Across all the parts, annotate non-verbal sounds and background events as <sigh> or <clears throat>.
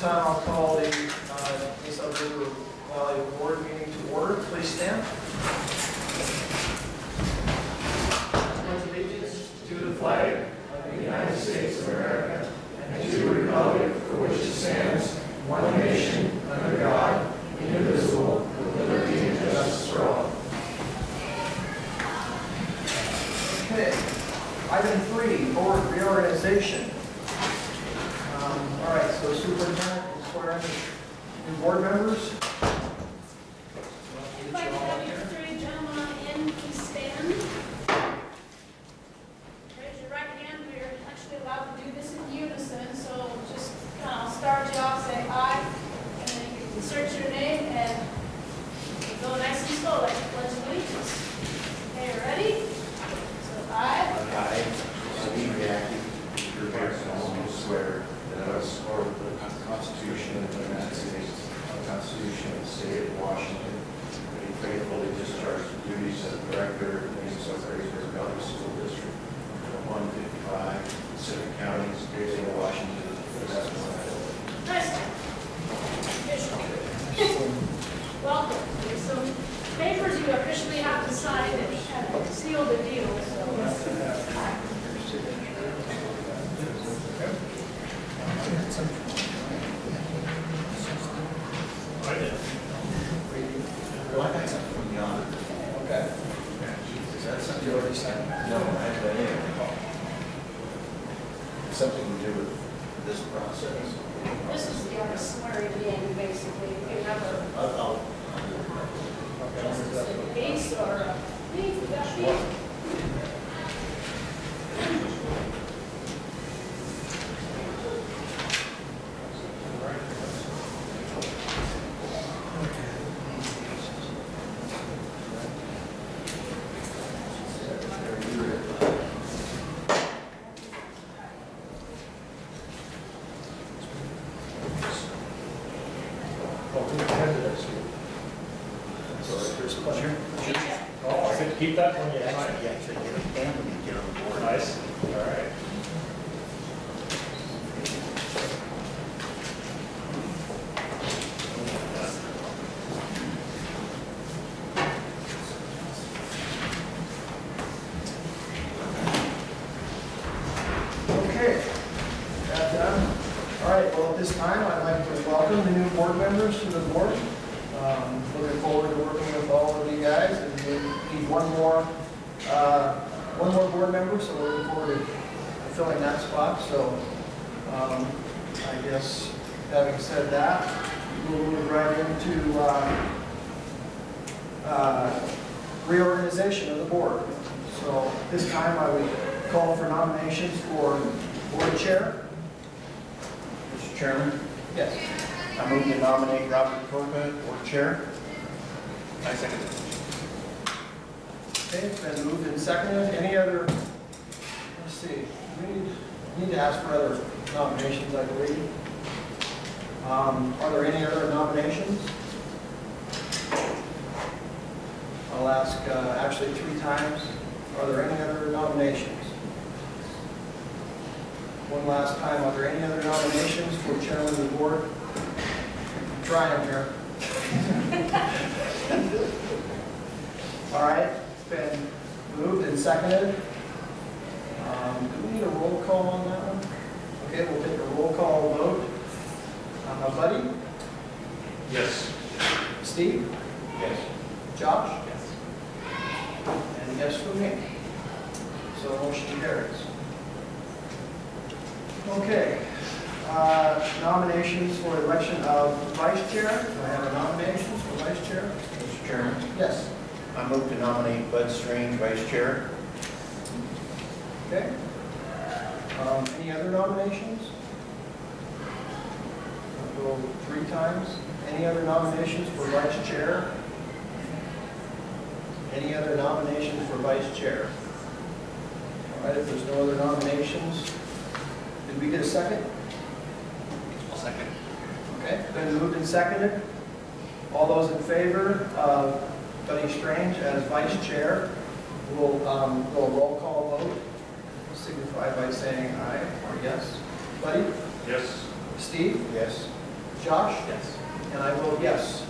so at this time I'll call the, uh, Naselle-Grays River Valley Board meeting to order. Please stand. Pledge allegiance to the flag of the United States of America and to the republic for which it stands, one nation, under God, indivisible, with liberty and justice for all. Okay, item three, board reorganization. Um, All right, so superintendent will swear in the new board members. If I could have you three gentlemen in, please stand. Raise your right hand, we're actually allowed to do this in unison, so just kind of, I'll start you off, say aye, and then you can insert your name and go nice and slow, like the pledge of allegiance. Okay, ready? So aye. I, Steve Yackey, your solemnly swear that I will support the Constitution of the United States, the Constitution of the State of Washington, and will faithfully discharge the duties of Director of the Naselle-Grays River Valley School District, one fifty-five, Pacific County, State of Washington, to the best of my ability. Nice. Official. Welcome. There's some papers you officially have to sign and kind of seal the deal, so. Well, I got something from the auditor. Okay. Is that something? You already signed? No, I haven't done. Something to do with this process. This is the swearing in, basically, you have a I'll, I'll- justice of the peace or a leave, you got leave. Oh, who handed us here? Sorry, there's a pleasure. Oh, I could keep that one, yeah. Actually, yeah, should get a family, get on the board. Nice, all right. Okay, that done. All right, well, at this time, I'd like to welcome the new board members to the board. Um, Looking forward to working with all of you guys, and we need one more, uh, one more board member, so we're looking forward to filling that spot, so um, I guess, having said that, we'll move right into uh, uh, reorganization of the board. So this time, I would call for nominations for board chair. Mr. Chairman, Yes. I move to nominate Robert Corba, board chair. I second it. Okay, it's been moved and seconded. Any other, let's see, we need, need to ask for other nominations, I believe. Um, Are there any other nominations? I'll ask, uh, actually, three times. Are there any other nominations? One last time, are there any other nominations for chairman of the board? Trying here. <laughs> All right, it's been moved and seconded. Um, Do we need a roll call on that one? Okay, we'll take a roll call vote. Uh, Buddy? Yes. Steve? Yes. Josh? Yes. And yes for me. So motion carries. Okay, uh, nominations for election of vice chair. Do I have a nominations for vice chair? Mr. Chairman, Yes. I move to nominate Bud Strange, vice chair. Okay. Um, Any other nominations? I'll go three times. Any other nominations for vice chair? Any other nominations for vice chair? All right, if there's no other nominations, did we get a second? I'll second. Okay, been moved and seconded. All those in favor of Buddy Strange as vice chair will um, go a roll call vote, signify by saying aye or yes. Buddy? Yes. Steve? Yes. Josh? Yes. And I vote yes.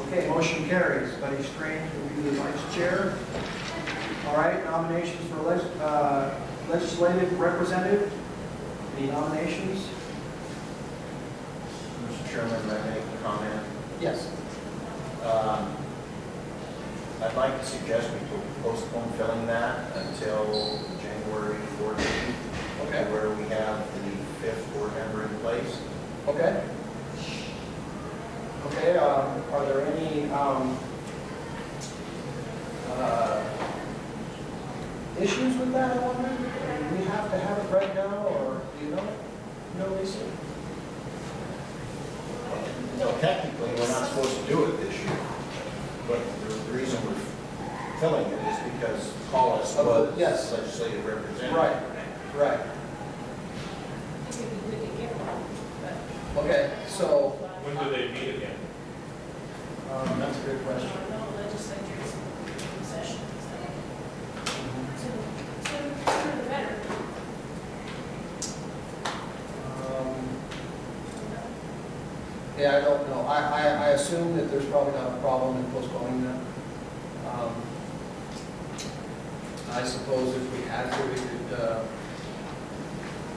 Okay, motion carries. Buddy Strange will be the vice chair. All right, nominations for leg- uh, legislative representative. Any nominations? Mr. Chairman, may I make a comment? Yes. Um, I'd like to suggest we postpone filling that until January 14th, Okay. where we have the fifth board member in place. Okay. Okay, um, are there any, um, uh, issues with that, I wonder? Do we have to have it right now, or do you know? No, Lisa? No, technically, we're not supposed to do it this year, but the the reason we're filling it is because Paulus Oh, was yes. legislative representative. Right, right. I think we could get one, but Okay, so, When do they meet again? um, that's a good I question. don't know, legislatures in session, so. Sooner sooner the better. Um, Yeah, I don't know. I, I, I assume that there's probably not a problem in postponing that. Um, I suppose if we had to, we could, uh,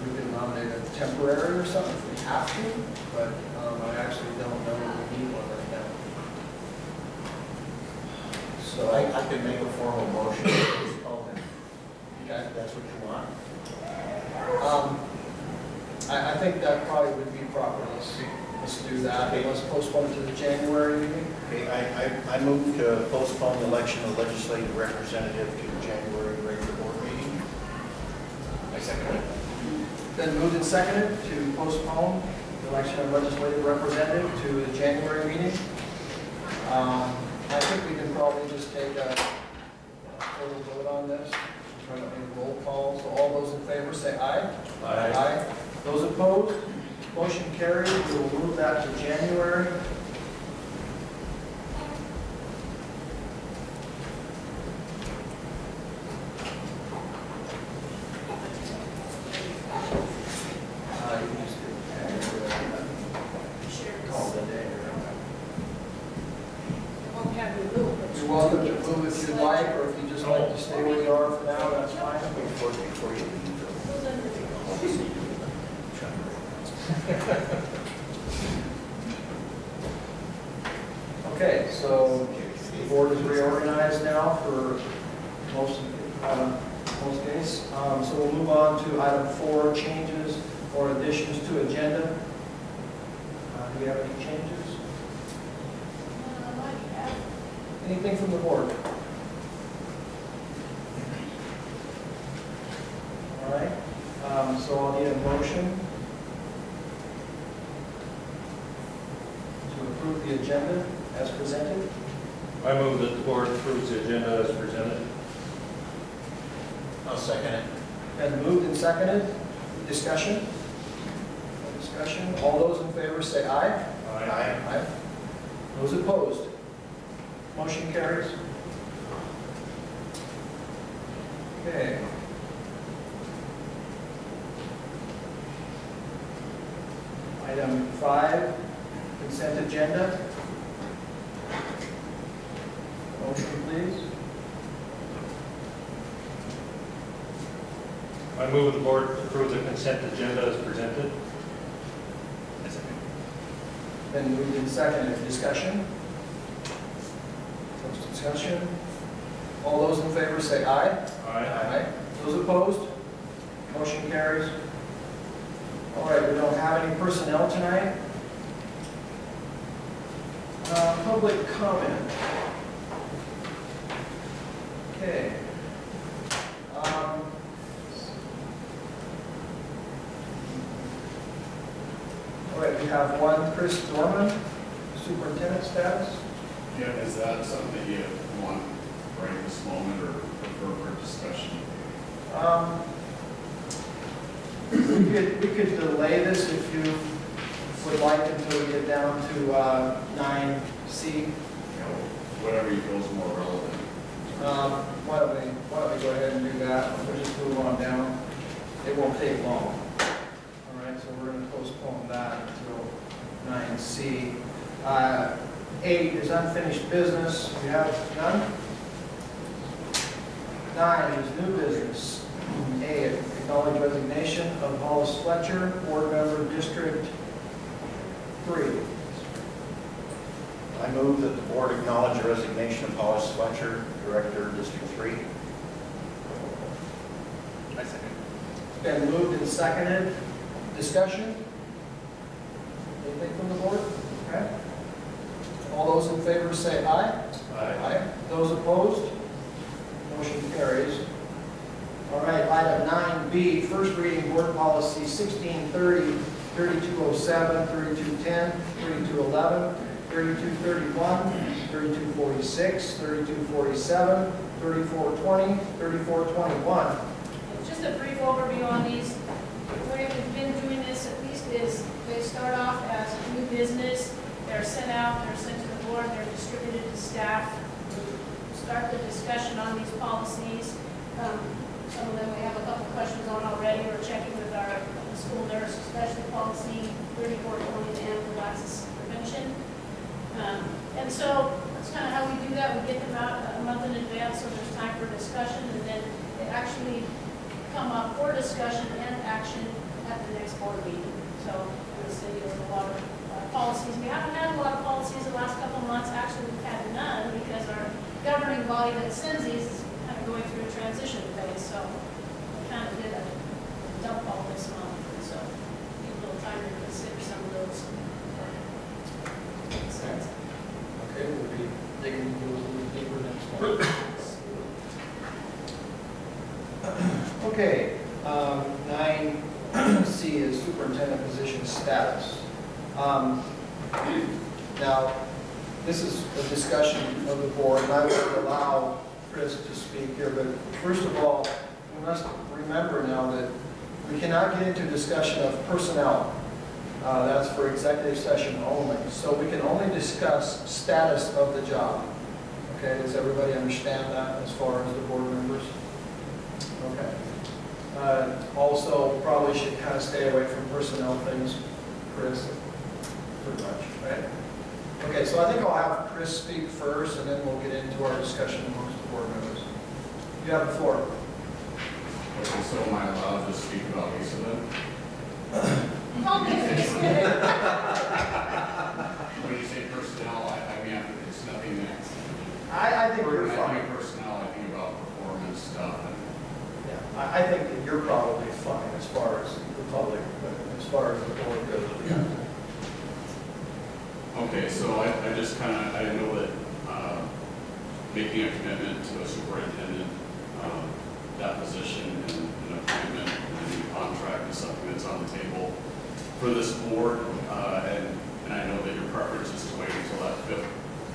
we could nominate a temporary or something if we have to, but, um, I actually don't know if we need one right now. So I, I could make a formal motion to postpone it. Okay. If that's what you want. Um, I, I think that probably would be proper. Let's, let's do that. Let's postpone it to the January meeting. Okay, I, I, I move to postpone the election of legislative representative to the January regular board meeting. I second it. Been moved and seconded to postpone the election of legislative representative to the January meeting. Um, I think we can probably just take a a total vote on this, try to make a roll call. So all those in favor say aye. Aye. Those opposed, motion carried. We will move that to January. We could, we could delay this if you would like until we get down to uh, nine C. you know, whatever you feel is more relevant. Um, Why don't we, why don't we go ahead and do that? We'll just move on down. It won't take long. All right, so we're going to postpone that until nine C. Uh, Eight is unfinished business. We have none? Nine is new business. A, acknowledge resignation of Hollis Fletcher, board member, District Three. I move that the board acknowledge the resignation of Hollis Fletcher, Director, District Three. I second. Been moved and seconded. Discussion? Anything from the board? Okay. All those in favor say aye. aye. Aye. Those opposed? Motion carries. All right, item nine B, first reading board policy 1630, 3207, 3210, 3211, 3231, 3246, 3247, 3420, 3421. Just a brief overview on these. The way we've been doing this at least is they start off as new business, they're sent out, they're sent to the board, they're distributed to staff. Start the discussion on these policies. Um, Some of them we have a couple questions on already. We're checking with our school nurse, especially policy 3420, the anaphylaxis prevention. Um, And so that's kind of how we do that. We get them out a month in advance, so there's time for discussion, and then they actually come up for discussion and action at the next board meeting. So the city, there's a lot of uh, policies. We haven't had a lot of policies the last couple of months. Actually, we've had none because our governing body that sends these is going through a transition phase. So we kind of did a dump all this month, and so need a little time to consider some of those. Makes sense. Okay, we'll be digging into those a little deeper next month. <coughs> Okay, um, nine C is superintendent position status. Um, Now, this is a discussion of the board, and I would allow Chris to speak here, but first of all, we must remember now that we cannot get into discussion of personnel. Uh, That's for executive session only, so we can only discuss status of the job. Okay, does everybody understand that as far as the board members? Okay. Uh, Also, probably should kind of stay away from personnel things, Chris, pretty much, right? Okay, so I think I'll have Chris speak first, and then we'll get into our discussion amongst board members. You have the floor. Okay, so am I allowed to speak about Lisa then? <laughs> When you say personnel, I, I mean, it's nothing that. I, I think you're When I fine. think personnel, I think about performance stuff and Yeah, I, I think that you're probably fine as far as the public, but as far as the board goes, we have to. Okay, so I, I just kind of, I know that, making a commitment to a superintendent, um, that position and an appointment and a contract is something that's on the table for this board, uh, and, and I know that your preference is to wait until that fifth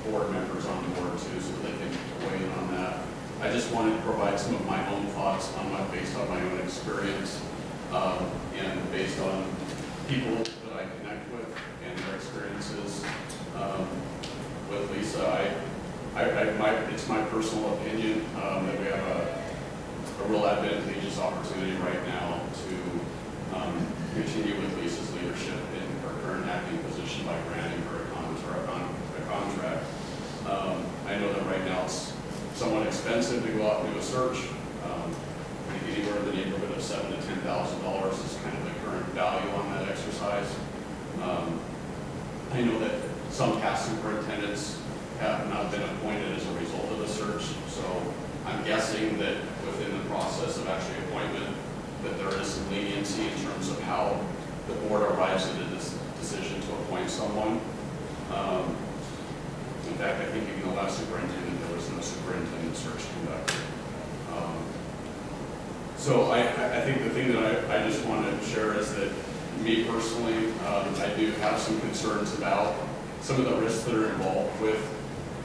board member's on the board too, so they can weigh in on that. I just wanted to provide some of my own thoughts on my, based on my own experience, um, and based on people that I connect with and their experiences um, with Lisa. I, I, I, my, it's my personal opinion um, that we have a, a real advantageous opportunity right now to um, continue with Lisa's leadership in her current acting position by granting her a contract. A contract. Um, I know that right now it's somewhat expensive to go out and do a search. Um, I think anywhere in the neighborhood of seven to ten thousand dollars is kind of the current value on that exercise. Um, I know that some past superintendents have not been appointed as a result of the search, so I'm guessing that within the process of actually appointment, that there is some leniency in terms of how the board arrives at a decision to appoint someone. Um, In fact, I think even the last superintendent, there was no superintendent search conducted. Um, So I, I think the thing that I, I just want to share is that me personally, um, I do have some concerns about some of the risks that are involved with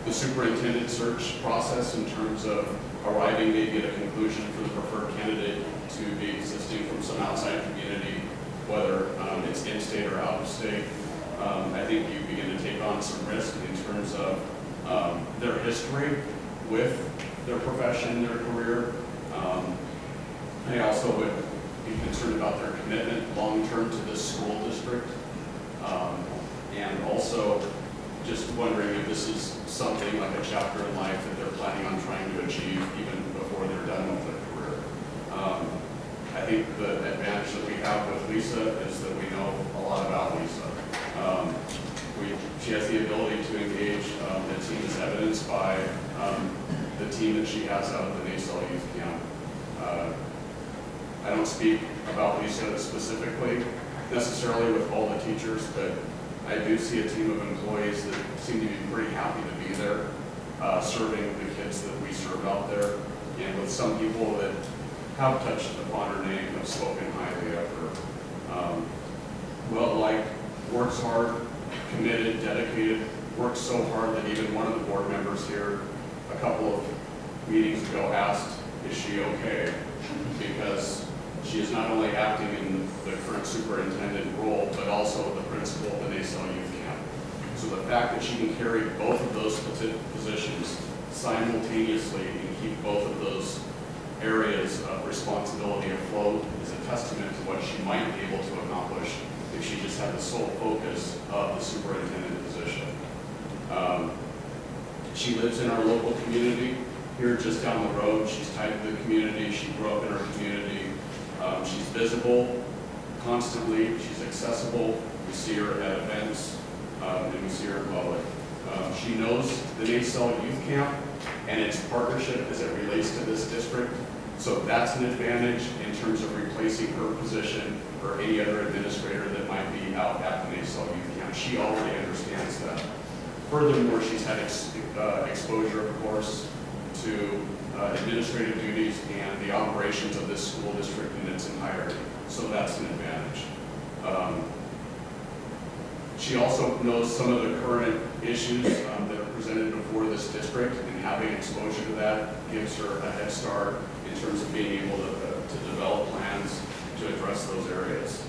the superintendent search process in terms of arriving maybe at a conclusion for the preferred candidate to be existing from some outside community, whether um, it's in-state or out-of-state. Um, I think you begin to take on some risk in terms of um, their history with their profession, their career. Um, I also would be concerned about their commitment long-term to this school district. Um, And also, just wondering if this is something like a chapter in life that they're planning on trying to achieve even before they're done with their career. Um, I think the advantage that we have with Lisa is that we know a lot about Lisa. Um, We, she has the ability to engage um, the team as evidenced by um, the team that she has out at the Naselle Youth Camp. Uh, I don't speak about Lisa specifically necessarily with all the teachers, but I do see a team of employees that seem to be pretty happy to be there, uh, serving the kids that we serve out there. And with some people that have touched upon her name, have spoken highly of her. Um, Well-liked, works hard, committed, dedicated, works so hard that even one of the board members here a couple of meetings ago asked, is she okay? Because she is not only acting in the current superintendent role, but also the principal of the Naselle Youth Camp. So the fact that she can carry both of those positions simultaneously and keep both of those areas of responsibility afloat is a testament to what she might be able to accomplish if she just had the sole focus of the superintendent position. Um, She lives in our local community, here just down the road. She's tied to the community, she grew up in our community. Um, She's visible constantly, she's accessible. We see her at events, um, and we see her in public. Um, She knows the Naselle Youth Camp and its partnership as it relates to this district. So that's an advantage in terms of replacing her position or any other administrator that might be out at the Naselle Youth Camp. She already understands that. Furthermore, she's had ex- uh, exposure, of course, to uh, administrative duties and the operations of this school district in its entirety. So that's an advantage. Um, She also knows some of the current issues um, that are presented before this district, and having exposure to that gives her a head start in terms of being able to to develop plans to address those areas.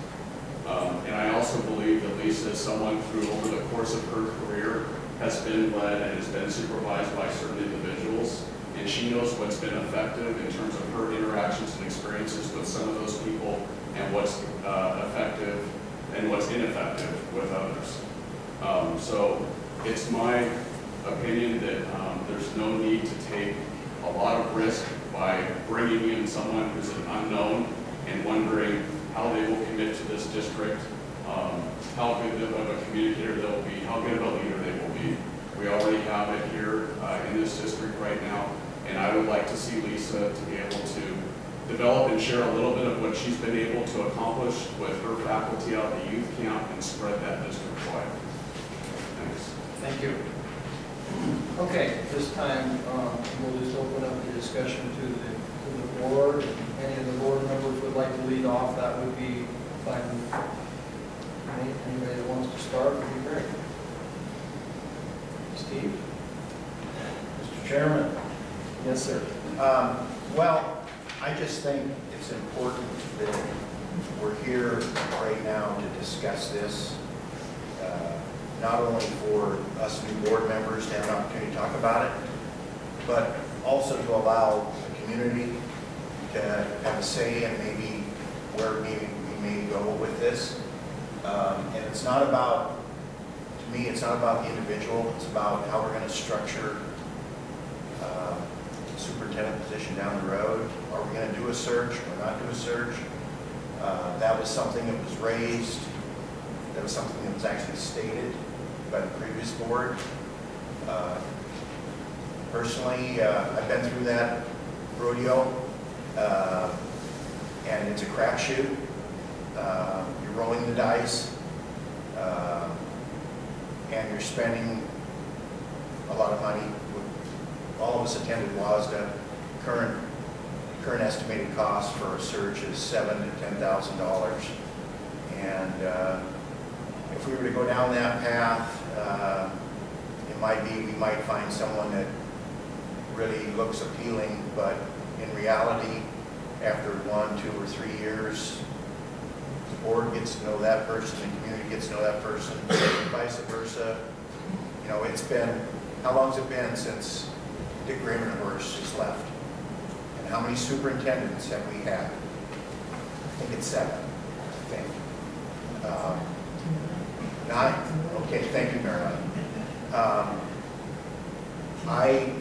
Um, And I also believe that Lisa is someone who, over the course of her career, has been led and has been supervised by certain individuals, and she knows what's been effective in terms of her interactions and experiences with some of those people, and what's uh, effective and what's ineffective with others. Um, So it's my opinion that um, there's no need to take a lot of risk by bringing in someone who's an unknown and wondering how they will commit to this district, um, how good of a communicator they'll be, how good of a leader they will be. We already have it here uh, in this district right now, and I would like to see Lisa to be able to develop and share a little bit of what she's been able to accomplish with her faculty out at the youth camp and spread that district wide. Thanks. Thank you. Okay, this time, um, we'll just open up the discussion to the, to the board. Any of the board members would like to lead off, that would be fine. Any- Anybody that wants to start would be great. Steve? Mr. Chairman? Yes, sir. Um, Well, I just think it's important that we're here right now to discuss this, uh, not only for us new board members to have an opportunity to talk about it, but also to allow the community to have a say in maybe where maybe we may go with this. Um, And it's not about, to me, it's not about the individual, it's about how we're going to structure superintendent position down the road. Are we going to do a search or not do a search? Uh, That was something that was raised, that was something that was actually stated by the previous board. Uh, Personally, uh, I've been through that rodeo, uh, and it's a crapshoot. Uh, You're rolling the dice, uh, and you're spending a lot of money. All of us attended WASDA. Current, current estimated cost for a search is seven to ten thousand dollars. And uh, if we were to go down that path, uh, it might be, we might find someone that really looks appealing, but in reality, after one, two, or three years, the board gets to know that person, the community gets to know that person, vice versa. You know, it's been, how long's it been since Dick Raymond-Horst has left? And how many superintendents have we had? I think it's seven, I think. Um, Nine? Okay, thank you, Marilyn. Um, I,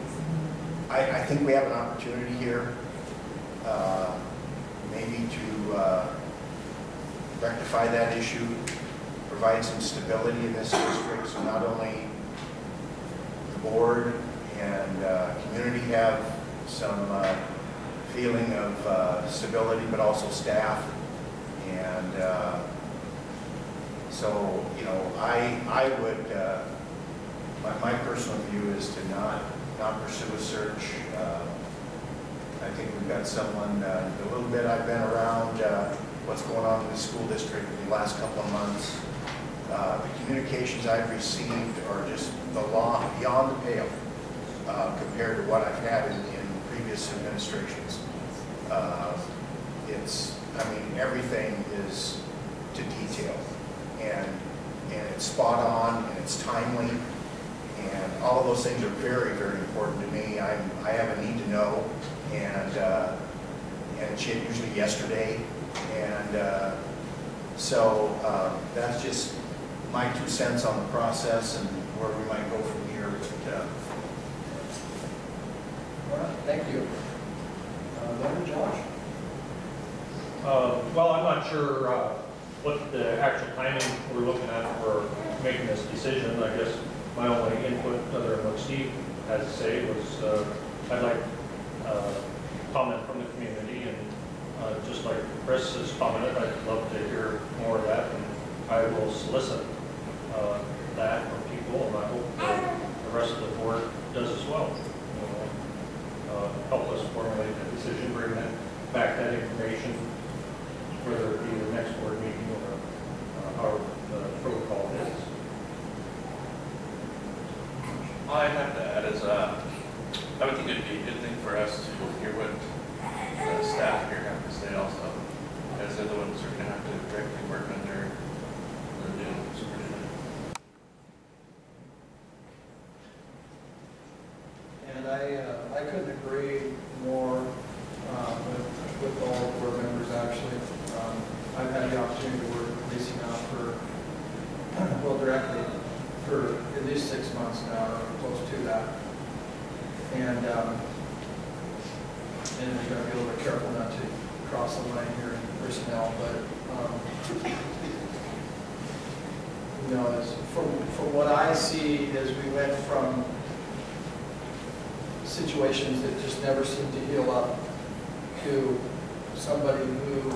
I, I think we have an opportunity here, uh, maybe to uh, rectify that issue, provide some stability in this district, so not only the board and uh, community have some uh, feeling of uh, stability, but also staff. And uh, so, you know, I, I would, uh, my, my personal view is to not, not pursue a search. Uh, I think we've got someone, the little bit I've been around, what's going on in the school district in the last couple of months, the communications I've received are just the law beyond the pale uh, compared to what I've had in, in previous administrations. Uh, It's, I mean, everything is to detail and, and it's spot on and it's timely. And all of those things are very, very important to me. I, I have a need to know and, uh, and it's usually yesterday. And, uh, so, um, that's just my two cents on the process and where we might go from here. But, uh, All right, thank you. Uh, Then Josh? Uh, Well, I'm not sure uh, what the actual timing we're looking at for making this decision. I guess my only input, other than what Steve has to say, was uh, I'd like uh, comment from the community, and uh, just like Chris has commented, I'd love to hear more of that, and I will solicit uh, that from people, and I hope the rest of the board does as well. Uh, Help us formulate that decision, bring that, back that information whether it be the next board meeting or uh, our uh, protocol is. All I'd have to add is, uh, I would think it'd be a good thing for us to hear what the staff here have to say also, as they're the ones who are gonna have to directly work under the new superintendent. And I, uh, I couldn't agree more uh, with, with all the board members, actually. Um, I've had the opportunity to work with Lisa now for, well, directly, for at least six months now, or close to that. And, um, and we're gonna be a little bit careful not to cross the line here in personnel, but, um, you know, as, from, from what I see is we went from situations that just never seem to heal up to somebody who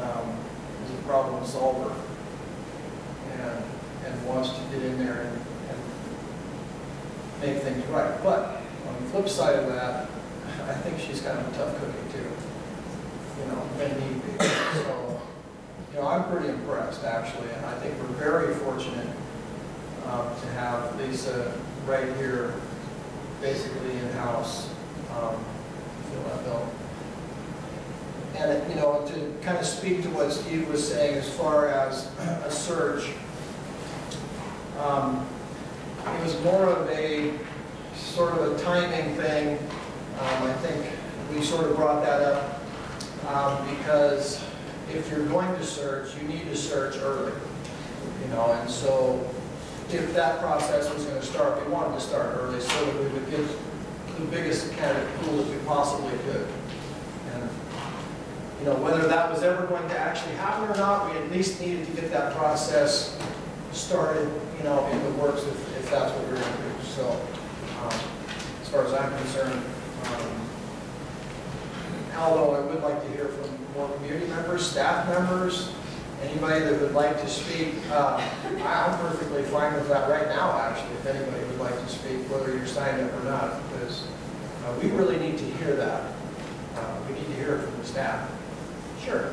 um, is a problem solver and, and wants to get in there and, and make things right. But on the flip side of that, I think she's kind of a tough cookie too, you know, when need be. So, you know, I'm pretty impressed actually, I think we're very fortunate um, to have Lisa right here, basically in-house, um, that. And, you know, to kind of speak to what Steve was saying as far as a search, um, it was more of a, sort of a timing thing. Um, I think we sort of brought that up, um, because if you're going to search, you need to search early, you know, and so if that process was going to start, we wanted to start early so that we would get the biggest candidate pool that we possibly could. And, you know, whether that was ever going to actually happen or not, we at least needed to get that process started, you know, in the works if, if that's what we're going to do. So, um, as far as I'm concerned, um, although I would like to hear from more community members, staff members, Anybody that would like to speak, uh, I'm perfectly fine with that right now, actually, if anybody would like to speak, whether you're signed up or not, because uh, we really need to hear that. Uh, We need to hear it from the staff. Sure.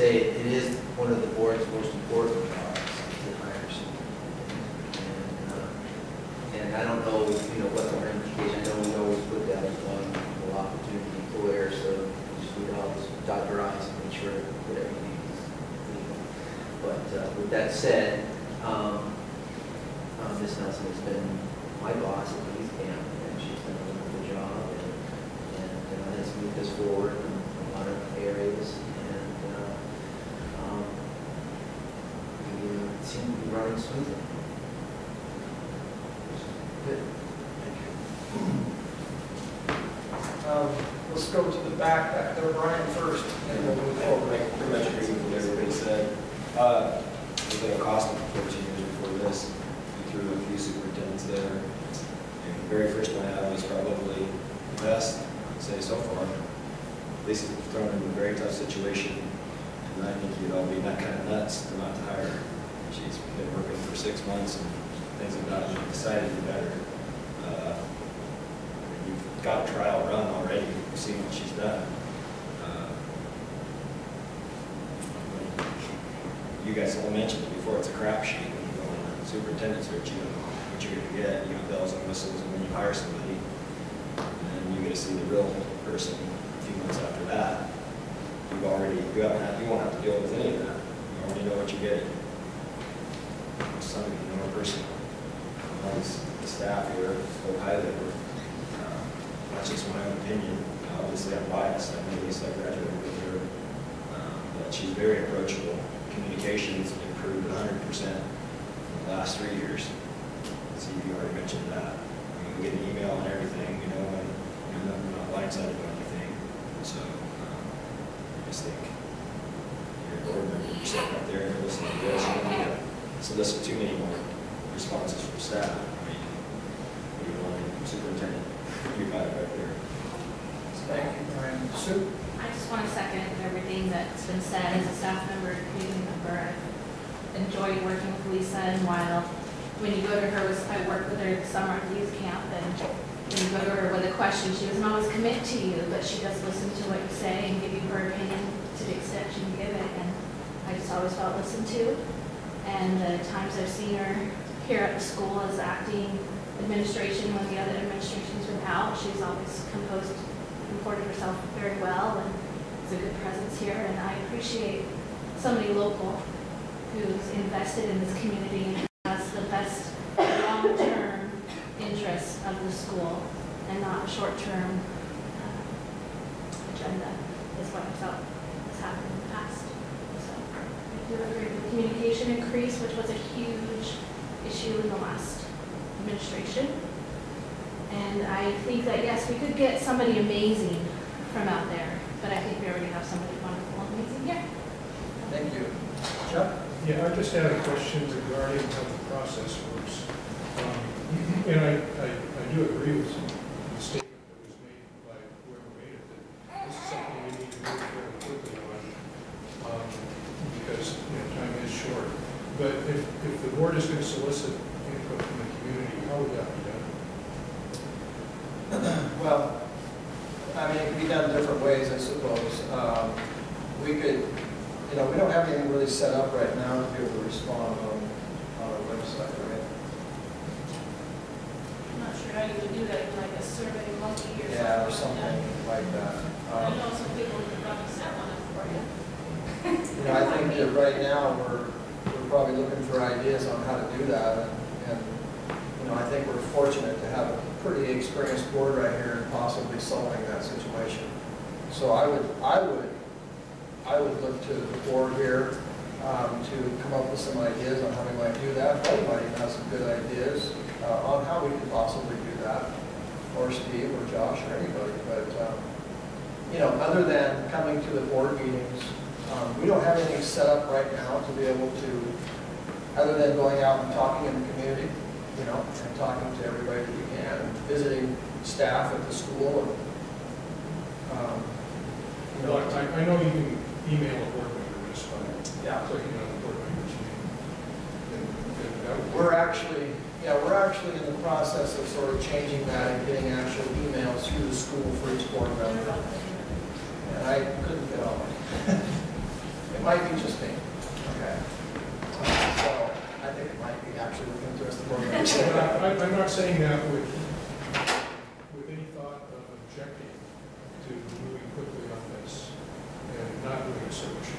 Say, it is one of the board's most important jobs, hire superintendent. And, uh, And I don't know, you know, what the ramification, I know we always put that as one equal opportunity employer, so we just would always dot our i's and make sure that everything is legal. But uh, with that said, um, uh, Ms. Nelson has been my boss at youth camp, and she's done a wonderful job, and, and uh, has moved us forward in a lot of areas, and, uh, um, we uh, seem Good. Thank you. Um, let's go to the back, back there, Brian first, and we'll move forward. Like, pretty much agree with what everybody said. Uh, It was like a cost of 14 years before this, we threw a few superintendents there. And the very first one I had was probably the best, I'd say so far. Lisa's thrown in a very tough situation, and I think you'd all be that kind of nuts to not to hire her. She's been working for six months, and things gotten decidedly better. Uh, You've got a trial run already, you've seen what she's done. Uh, you guys all mentioned it before, it's a crapshoot when you go on a superintendent search, you know what you're gonna get, you know bells and whistles, and when you hire somebody, and you get to see the real person a few months after that, you've already, you haven't had, you won't have to deal with any of that, you already know what you're getting. Somebody, you know, a person, the staff here, so highly, of her. Uh, that's just my own opinion, obviously I'm biased, I mean, at least I graduated with her, um, but she's very approachable. Communications improved hundred percent in the last three years. See, you already mentioned that. I mean, we get an email and everything, we know when, you know, we're not blindsided by anything. So, um, I just think you're a board member, you're sitting up there and listening to this, you don't need to solicit too many more responses from staff. I mean, you want superintendent, you got it right there. Thank you, Brian. Sue? I just want to second everything that's been said as a staff member, community member. I've enjoyed working with Lisa and while, when you go to her, I worked with her this summer at the youth camp and when you go to her with a question, she doesn't always commit to you, but she does listen to what you say and give you her opinion to the extent she can give it. And I just always felt listened to. And the times I've seen her here at the school as acting administration when the other administration's been out, she's always composed comported herself very well and is a good presence here. And I appreciate somebody local who's invested in this community and has the best long-term interests of the school and not a short-term uh, agenda is what I felt has happened in the past. So I do agree with the communication increase, which was a huge issue in the last administration. And I think that, yes, we could get somebody amazing from out there, but I think we already have somebody wonderful and amazing here. Thank you. Chuck? Yeah, I just had a question regarding how the process works. Um, And I, I, I do agree with the to moving quickly on this and not doing a.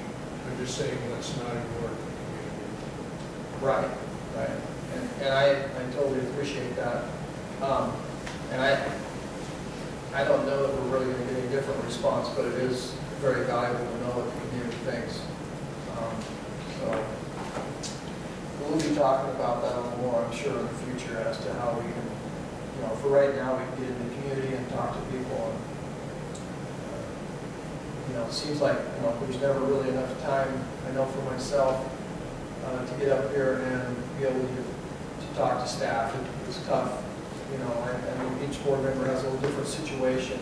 I'm just saying let's not ignore the community. Right, right. And, and I, I totally appreciate that. Um, and I, I don't know that we're really gonna get a different response, but it is very valuable to know what the community thinks. Um, So, we'll be talking about that a little more, I'm sure, in the future as to how we can, you know, for right now, we can get in the community and talk to people and, you know, it seems like, you know, there's never really enough time, I know for myself, uh, to get up here and be able to, to talk to staff. It- It's tough, you know, and, and each board member has a little different situation.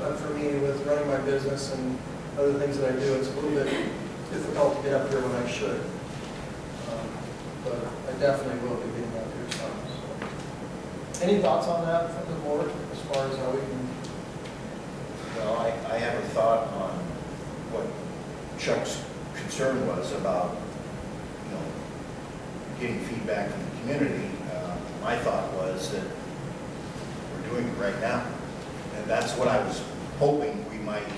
But for me, with running my business and other things that I do, it's a little bit difficult to get up here when I should. Um, But I definitely will be getting up here some, so. Any thoughts on that from the board as far as how we can, Well, I, I have a thought on what Chuck's concern was about, you know, getting feedback from the community. Uh, My thought was that we're doing it right now. And that's what I was hoping we might,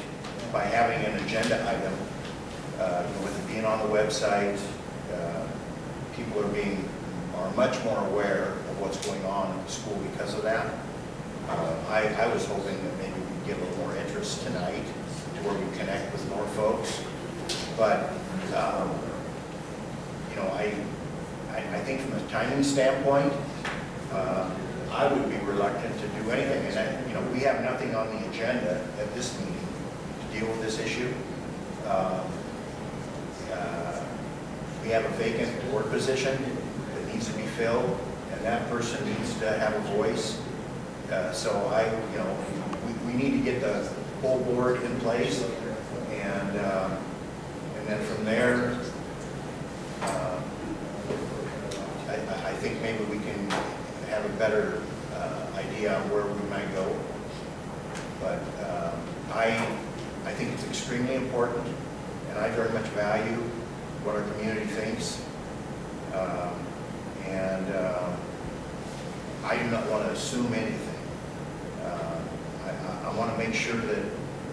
by having an agenda item, uh, you know, with it being on the website, uh, people are being, are much more aware of what's going on at the school because of that. Uh, I, I was hoping that maybe get a little more interest tonight to where we connect with more folks. But, um, you know, I, I, I think from a timing standpoint, uh, I would be reluctant to do anything. And, I- you know, we have nothing on the agenda at this meeting to deal with this issue. Um, uh, We have a vacant board position that needs to be filled, and that person needs to have a voice. Uh, So I, you know, we, need to get the whole board in place, and, um, and then from there, uh, I, I- I think maybe we can have a better uh, idea on where we might go. But um, I, I think it's extremely important, and I very much value what our community thinks. Um, And um, I do not want to assume anything. Uh, I, want to make sure that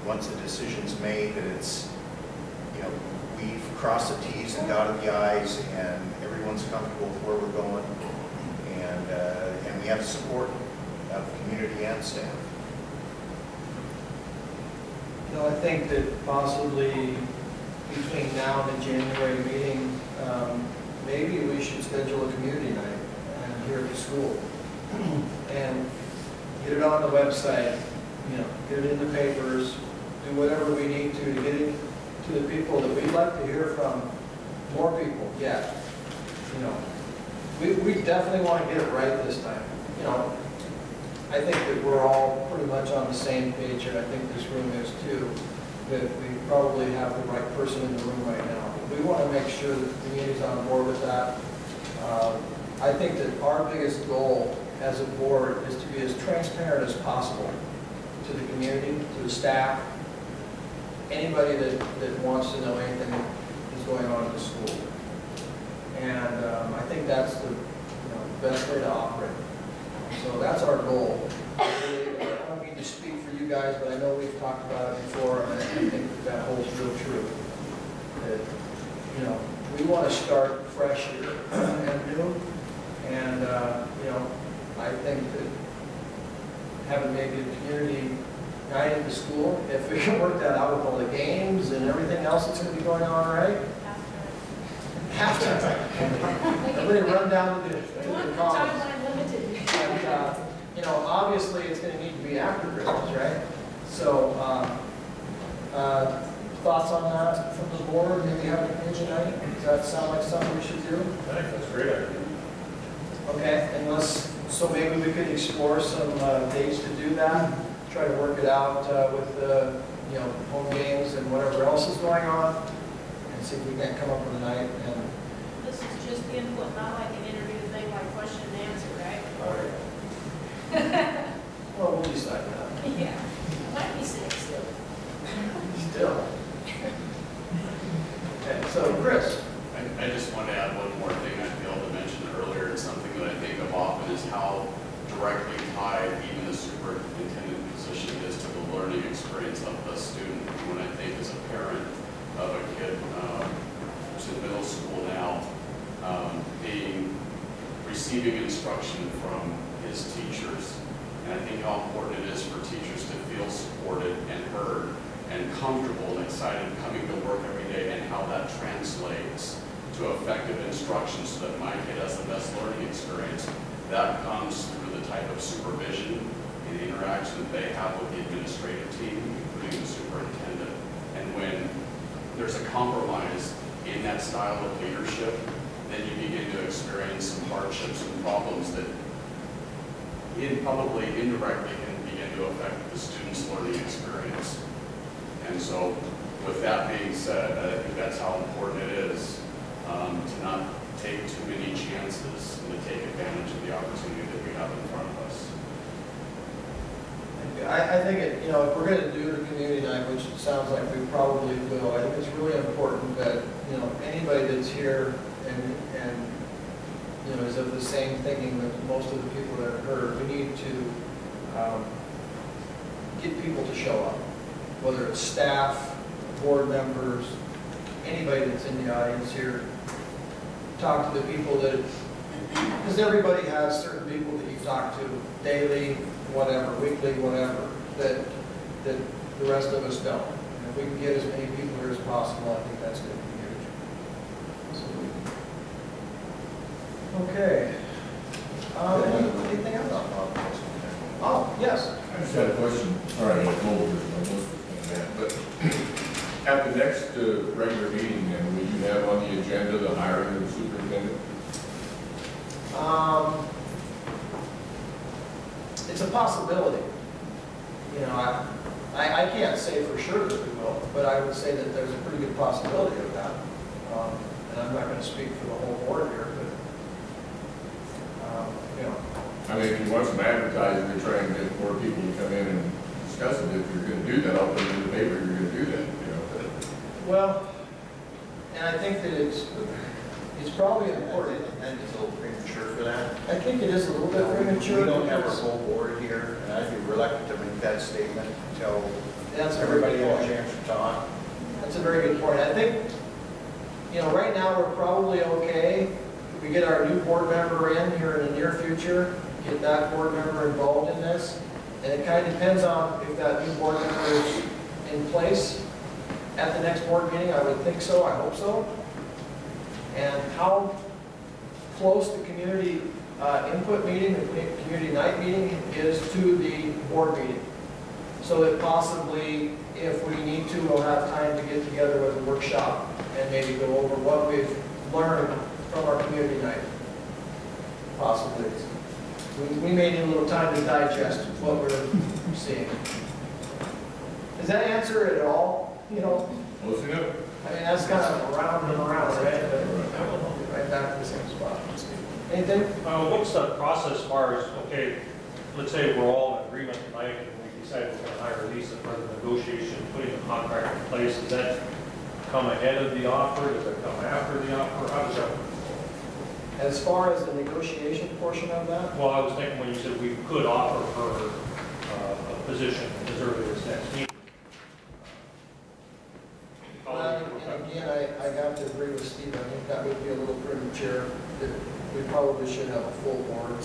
once the decision's made, that it's, you know, we've crossed the Ts and dotted the Is, and everyone's comfortable with where we're going, and, uh, and we have support of community and staff. know, I think that possibly between now and the January meeting, um, maybe we should schedule a community night uh, here at the school. <clears throat> And get it on the website, you know, get it in the papers, do whatever we need to to get it to the people that we'd like to hear from, more people, yeah. You know, we, we definitely want to get it right this time, you know. I think that we're all pretty much on the same page, and I think this room is too, that we probably have the right person in the room right now. We want to make sure that the community's on board with that. Um, I think that our biggest goal as a board is to be as transparent as possible to the community, to the staff, anybody that, that wants to know anything that's going on at the school. And um, I think that's the, you know, best way to operate. So that's our goal. I don't mean to speak for you guys, but I know we've talked about it before, and I think that that holds real true. That, you know, we want to start fresh here <clears throat> and new, and, uh, you know, I think that having maybe a community night at the school, if we can work that out with all the games and everything else that's going to be going on, right? Have to. Everybody run down to the, to We want the the commons. limited. And, uh, you know, obviously, it's gonna need to be after Christmas, right? So, uh, uh, thoughts on that from the board, maybe have a community night? Does that sound like something we should do? I think that's a great idea. Okay, unless, so maybe we could explore some uh, dates to do that, try to work it out uh, with the, you know, home games and whatever else is going on, and see if we can't come up with a night and This is just input, not like an interview thing, like question and answer, right? All right. <laughs> Well, we'll decide that. Yeah. Might be six still. Still. <laughs> Okay, so Chris, I, I just want to add one more thing I failed to mention earlier, and something that I think of often is how directly tied even the superintendent position is to the learning experience of the student. When I think as a parent of a kid, um, who's in middle school now, um, being, receiving instruction from his teachers, and I think how important it is for teachers to feel supported and heard and comfortable and excited coming to work every day and how that translates to effective instruction so that my kid has the best learning experience. That comes through the type of supervision and interaction that they have with the administrative team, including the superintendent. And when there's a compromise in that style of leadership, then you begin to experience some hardships and problems that in, probably indirectly can begin to affect the student's learning experience. And so with that being said, I think that's how important it is um, to not take too many chances and to take advantage of the opportunity that we have in front of us. I, I think, it you know, if we're gonna do the community night, which it sounds like we probably will, I think it's really important that, you know, anybody that's here and, and, you know, is of the same thinking that most of the people that are heard, we need to, um, get people to show up, whether it's staff, board members, anybody that's in the audience here. Talk to the people that, because everybody has certain people that you talk to daily, whatever, weekly, whatever, that, that the rest of us don't. And if we can get as many people here as possible, I think that's going to be huge. Okay. Um, any- anything else? Oh, yes. I just had a question, sorry, I went over this, I must have that, but at the next uh, regular meeting, then, will you have on the agenda the hiring of the superintendent? Um, it's a possibility. You know, I, I, I can't say for sure that we will, but I would say that there's a pretty good possibility of that. Um, and I'm not gonna speak for the whole board here, but, um, you know, I mean, if you want some advertising to try and get more people to come in and discuss it, if you're gonna do that, I'll put it in the paper, you're gonna do that, you know. well, and I think that it's, it's probably important. And it's a little premature for that. I think it is a little bit premature. We don't have our because- whole board here, and I'd be reluctant to make that statement until That's a very everybody good has a point. chance to talk. That's a very good point. I think, you know, right now, we're probably okay. If we get our new board member in here in the near future, get that board member involved in this. And it kind of depends on if that new board member is in place at the next board meeting. I would think so, I hope so. And how close the community uh, input meeting, the community night meeting is to the board meeting. So that possibly, if we need to, we'll have time to get together with a workshop and maybe go over what we've learned from our community night. Possibly. We, we may need a little time to digest what we're seeing. Does that answer it at all? You know, Close enough? I mean, that's kind of around and around, right? But right back to the same spot. Anything? Uh, what's the process as far as, okay, let's say we're all in agreement tonight and we decide we're gonna hire Lisa for the negotiation, putting the contract in place, does that come ahead of the offer, does it come after the offer, how does that? work? As far as the negotiation portion of that, Well, I was thinking when you said we could offer her uh, a position as early as next meeting. well, again, I, I got to agree with Steve, I think that would be a little premature, that we probably should have a full board.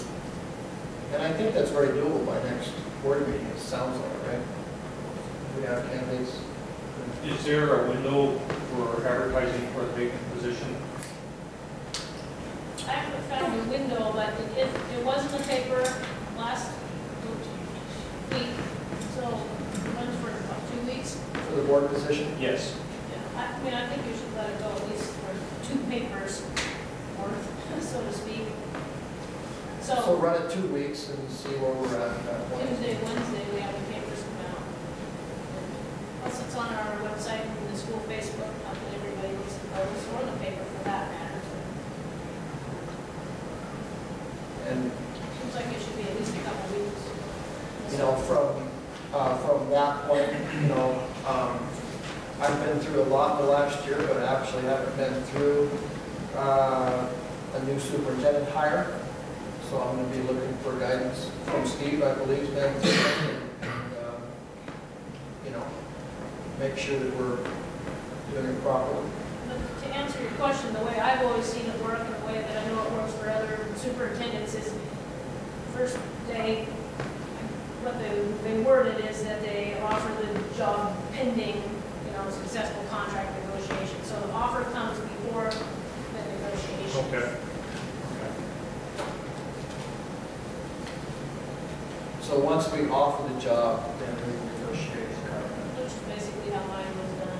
And I think that's very doable by next board meeting, it sounds like, right? We have candidates. Is there a window for advertising for the vacant position? I haven't found a window, but it, it it was in the paper last week, so, runs for about two weeks. For the board position? Yes. I mean, I think you should let it go at least for two papers worth, <laughs> so to speak. So So run it two weeks and see where we're at at that point. Tuesday, Wednesday, we have the papers come out. Plus, it's on our website and the school Facebook, not that everybody needs to post, or the paper for that matter. And Seems like it should be at least a couple weeks. you know, from, uh, from that point, you know, um, I've been through a lot in the last year, but I actually haven't been through, uh, a new superintendent hire. So I'm gonna be looking for guidance from Steve, I believe, been and, um, you know, make sure that we're doing it properly. To answer your question, the way I've always seen it work, and the way that I know it works for other superintendents is, first day, what they, they word it is that they offer the job pending, you successful contract negotiation. So the offer comes before the negotiation. Okay. So once we offer the job, then we negotiate the contract. Which is basically how mine was done.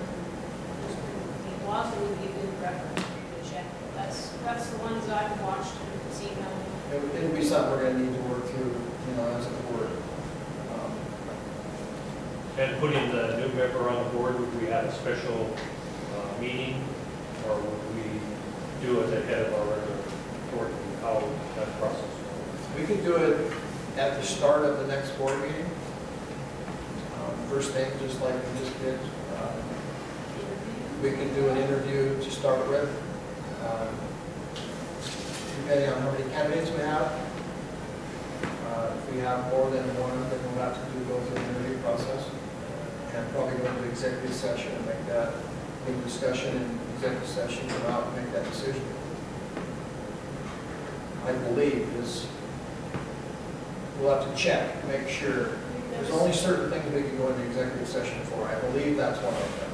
Just pretty- Wausau would be a good reference, a good check. That's, that's the ones I've watched and seen how It'll it'll be something we're gonna need to work through, you know, as a board. And putting the new member on the board, would we have a special uh, meeting, or would we do it ahead of our regular board, meeting? how that process? works? We could do it at the start of the next board meeting. Um, First thing, just like we just did. Um, We could do an interview to start with. um, Depending on how many candidates we have. Uh, If we have more than one, then we'll have to do, go through the interview process. And probably go into executive session and make that, big discussion in executive session, come out and make that decision. I believe is, we'll have to check, make sure. There's only certain things we can go into executive session for. I believe that's one of them.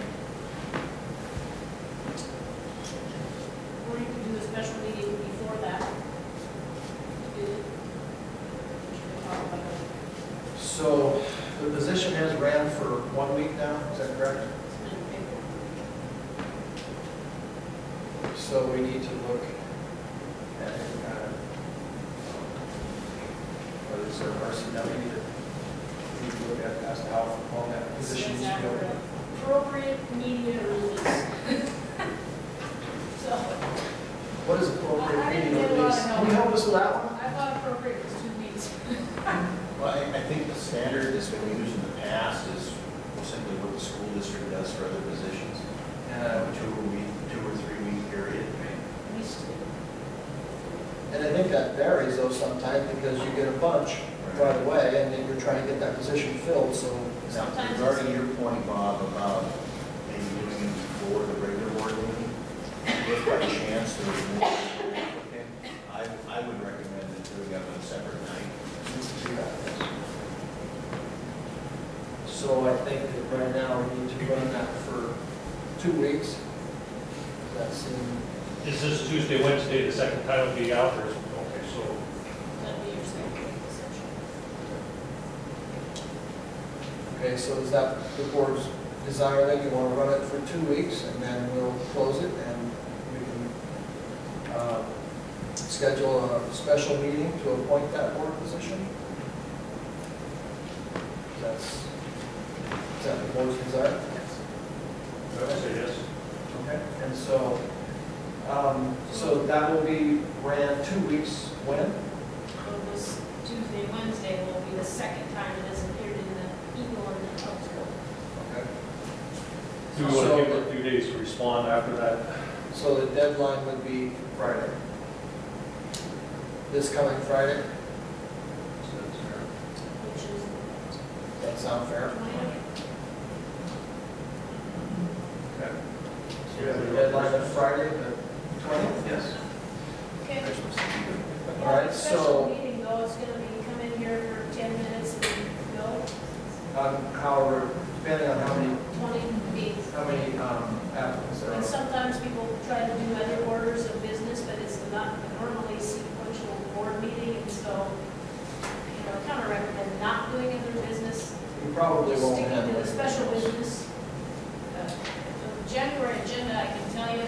Do we want to give her a few days to respond after that? So the deadline would be Friday. This coming Friday? Which is That sound fair? Okay. So you have a deadline of Friday, the twentieth? Yes. Okay. All right, Special so, meeting though, it's gonna be come in here for ten minutes and go, um, however, depending on how many, twenty feet. How many um, applicants there And sometimes people try to do other orders of business, but it's not normally sequential board meeting, and so, you know, I kind of recommend not doing other business, We probably won't sticking have. to the special business. Uh, the January agenda, I can tell you,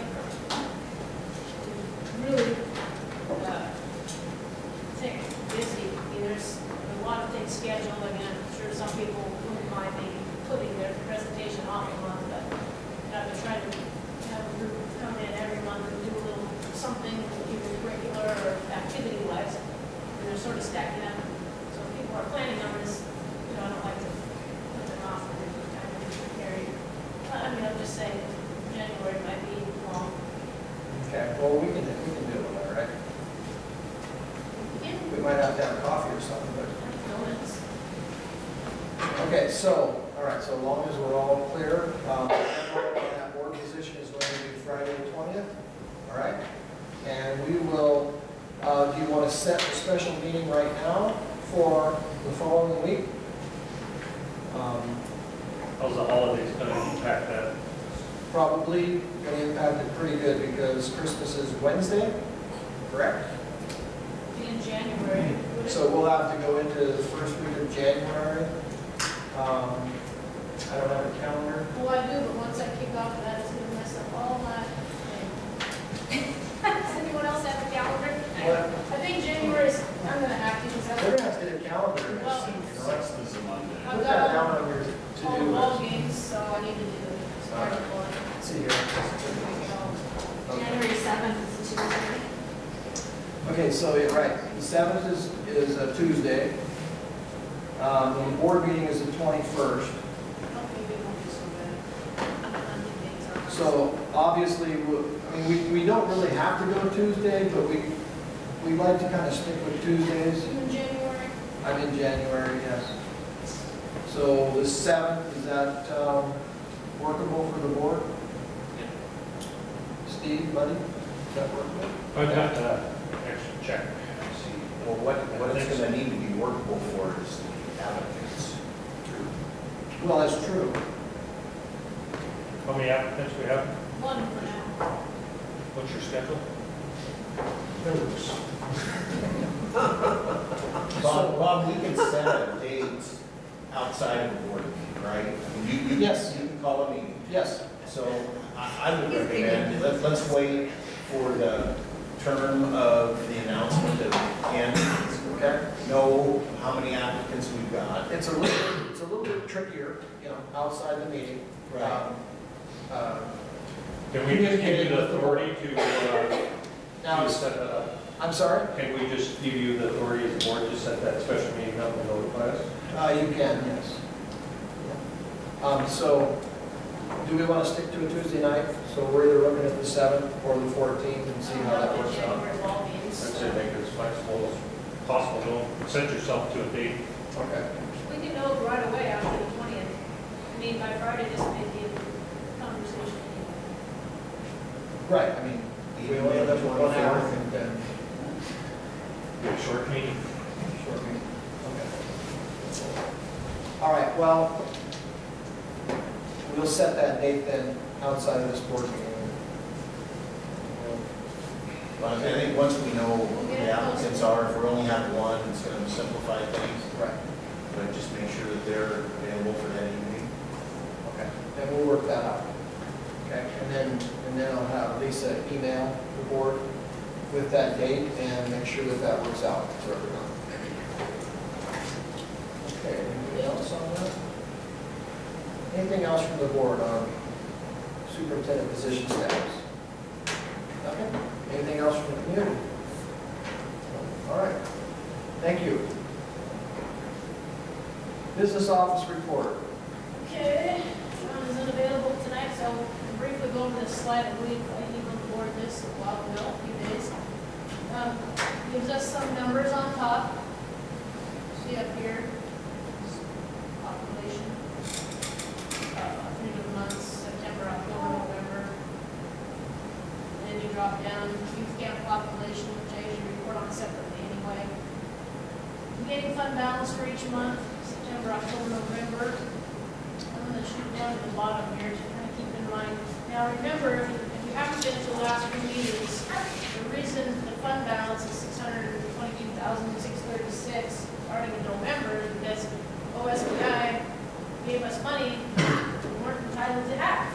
that um, workable for the board? Yeah. Steve, buddy, is that workable? I'd have to actually check. Well, what, what it's gonna need to be workable for is the applicants. Well, that's true. How many applicants we have? One for now. What's your schedule? Bob, Bob, we can set a date outside of the board meeting, right? I mean, You, you, Yes. you can call a meeting. Yes, So I, I would recommend, let, let's wait for the term of the announcement of candidates. okay. Know how many applicants we've got. It's a little, it's a little bit trickier, you know, outside the meeting. Right. Um, uh, Can we just give you the authority to, uh, Now, to set that up? I'm sorry? Can we just give you the authority as a board to set that special meeting up and notify us? Uh, you can, yes. Um, so, do we want to stick to a Tuesday night? So we're either looking at the seventh or the fourteenth and see how that works out. January ball I'd games. say make it as flexible as possible. Don't set yourself to a date. Okay. We can know right away after the twentieth. I mean, by Friday, this may be a conversation. Right, I mean, we only have one hour and then Get a short meeting. short meeting. Okay. All right, well, we'll set that date then outside of this board meeting. But I think once we know who the applicants are, if we only have one, it's gonna simplify things. Right, But just make sure that they're available for that evening. okay, and we'll work that out. Okay, and then, and then I'll have Lisa email the board with that date and make sure that that works out for everyone. Okay, anybody else on that? Anything else from the board on superintendent position status? Okay. Anything else from the community? All right. Thank you. Business office report. Okay. John is unavailable tonight, so I'll briefly go over this slide. I believe anyone on the board this. a while ago um, gives us some numbers on top. See up here, population, uh, through months, September, October, November. And then you drop down youth camp population, which I usually report on separately anyway. Beginning fund balance for each month, September, October, November. I'm going to shoot down at the bottom here to kind of keep in mind. Now remember, if haven't been to the last few meetings, the reason the fund balance is 622,636 starting in November is because OSPI gave us money we weren't entitled to have.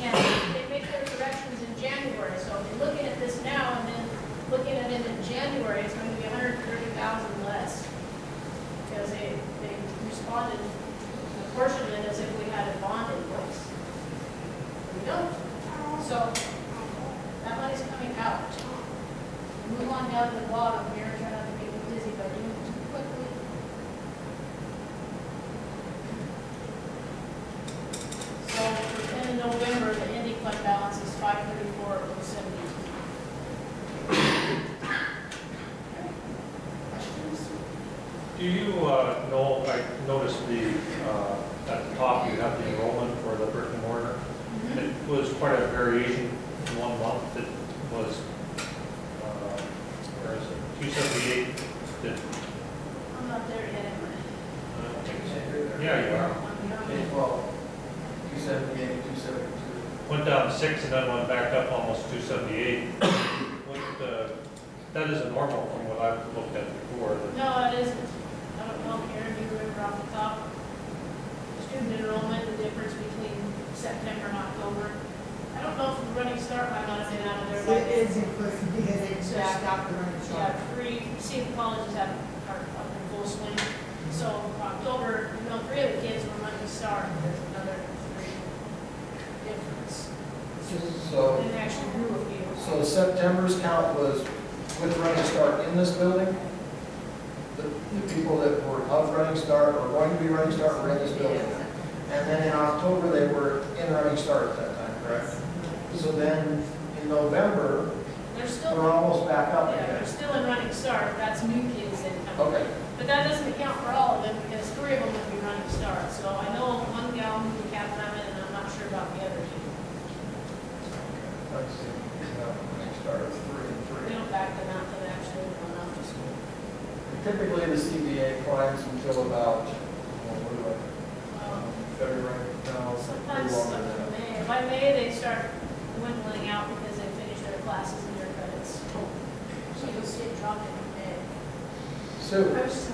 And they make their corrections in January. So if you're looking at this now and then looking at it in January, it's going to be 130,000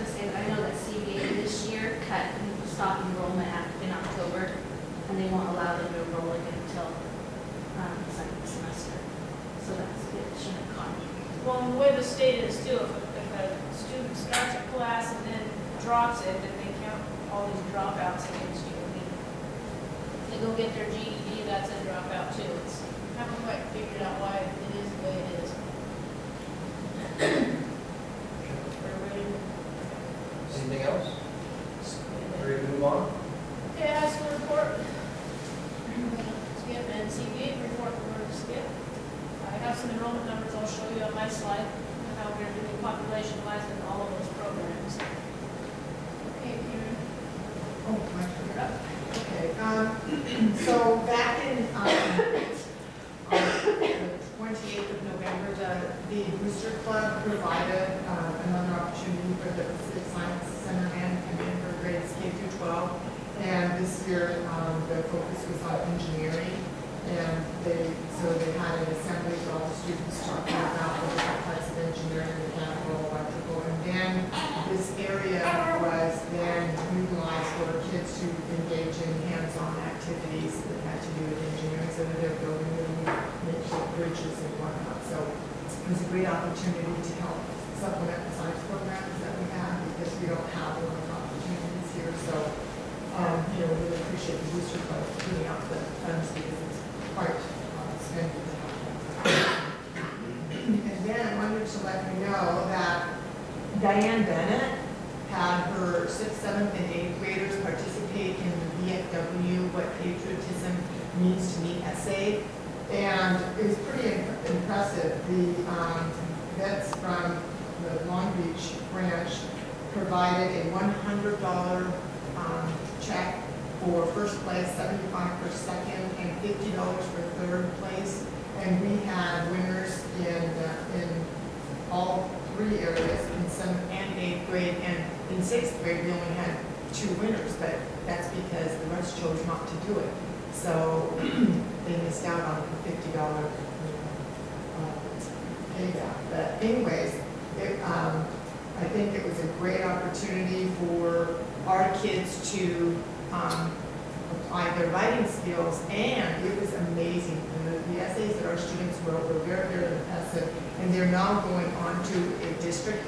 going to say that I know that CBA this year cut and stopped enrollment in October, and they won't allow them to enroll again until um, second semester. So that's the addition of economy. Well, the way the state is too, if, if a student starts a class and then drops it, then they count all these dropouts against you. If they go get their GED, that's a dropout too. It's I haven't quite figured out why it is the way it is.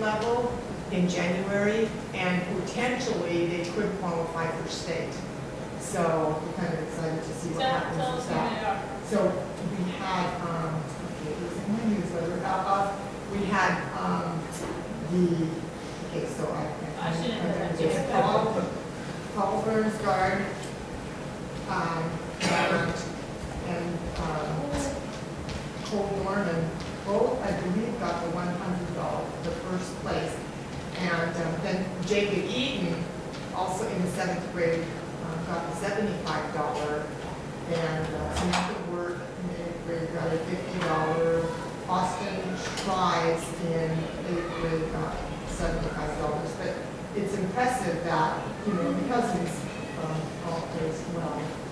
Level in January, and potentially they could qualify for state. So we're kind of excited to see what Tell, happens tell with that. So we had, um, okay, it was in my newsletter, uh, we had, um, the, okay, so I. I shouldn't have I- that. Paul, Paul Bernsgard, um, and, and, um, Cole Norman, both, I believe, got the one hundred dollar, the first place. And, um, then Jacob Eaton, also in the seventh grade, um, got the seventy-five dollar. And uh, Samantha Word in the eighth grade got a fifty dollar. Austin Tries in eighth grade got seventy-five dollars. But it's impressive that, you know, because he's, um, all plays well. in-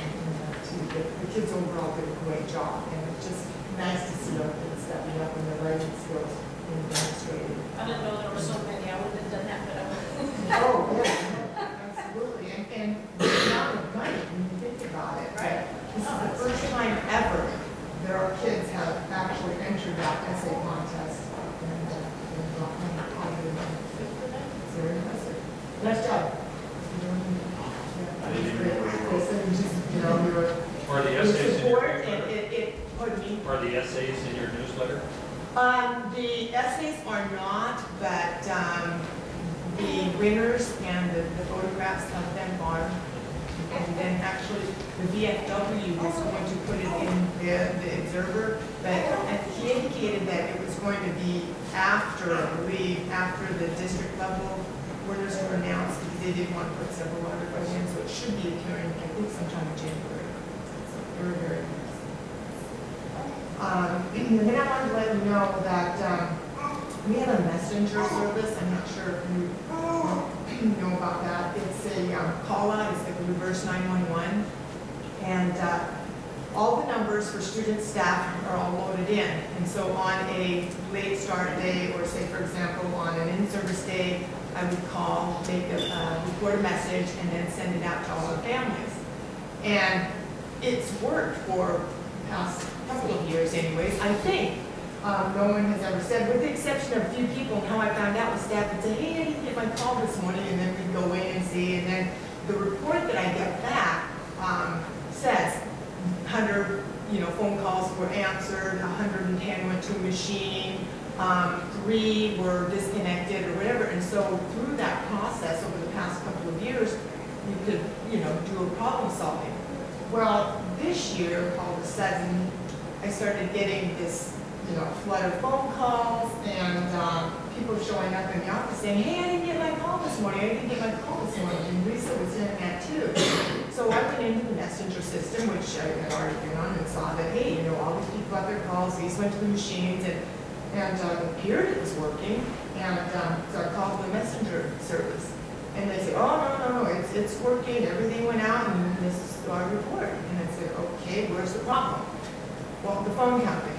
in that too. The kids overall did a great job, and it's just nice to see kids stepping up in their writing skills in demonstrating. I didn't know there were so many, I wouldn't have done that, but I would. <laughs> Oh, yeah, absolutely, and, and the amount of money, when you think about it, right? This is the first time ever that our kids have actually entered that essay contest. And, uh, and got money out of it. It's very impressive. Nice job. I didn't even know where you were. They said you just, you know, you were. Are the essays in your support and newsletter? it, it, pardon me? Are the essays in your newsletter? Um, the essays are not, but, um, the winners and the the photographs of them are. And then actually, the VFW was going to put it in the, the Observer, but he indicated that it was going to be after, I believe, after the district level winners were announced, because they didn't want to put several other in, so it should be appearing, I think sometime in January. So very, very nice. Um, then I wanted to let you know that, um, we have a messenger service, I'm not sure if you <clears throat> know about that. It's a, um, call out, it's like reverse nine-one-one. And, uh, all the numbers for student staff are all loaded in. And so on a late start day, or say, for example, on an in-service day, I would call, make a, uh, record a message, and then send it out to all our families. And it's worked for past couple of years anyways, I think. Um, no one has ever said, with the exception of a few people, and how I found out was staff would say, hey, I didn't get my call this morning, and then we'd go in and see, and then the report that I get back, um, says, hundred, you know, phone calls were answered, hundred and ten went to a machine, um, three were disconnected or whatever, and so through that process over the past couple of years, you could, you know, do a problem solving. Well, this year, all of a sudden, I started getting this, you know, flood of phone calls and, um, people showing up in the office saying, hey, I didn't get my call this morning, I didn't get my call this morning, and Lisa was hearing that too. So I went into the messenger system, which I had already been on, and saw that, hey, you know, all these people got their calls, these went to the machines, and, and, um, appeared it was working, and, um, so I called the messenger service. And they said, oh, no, no, no, it's, it's working, everything went out, and this is our report. And I said, okay, where's the problem? Well, the phone company.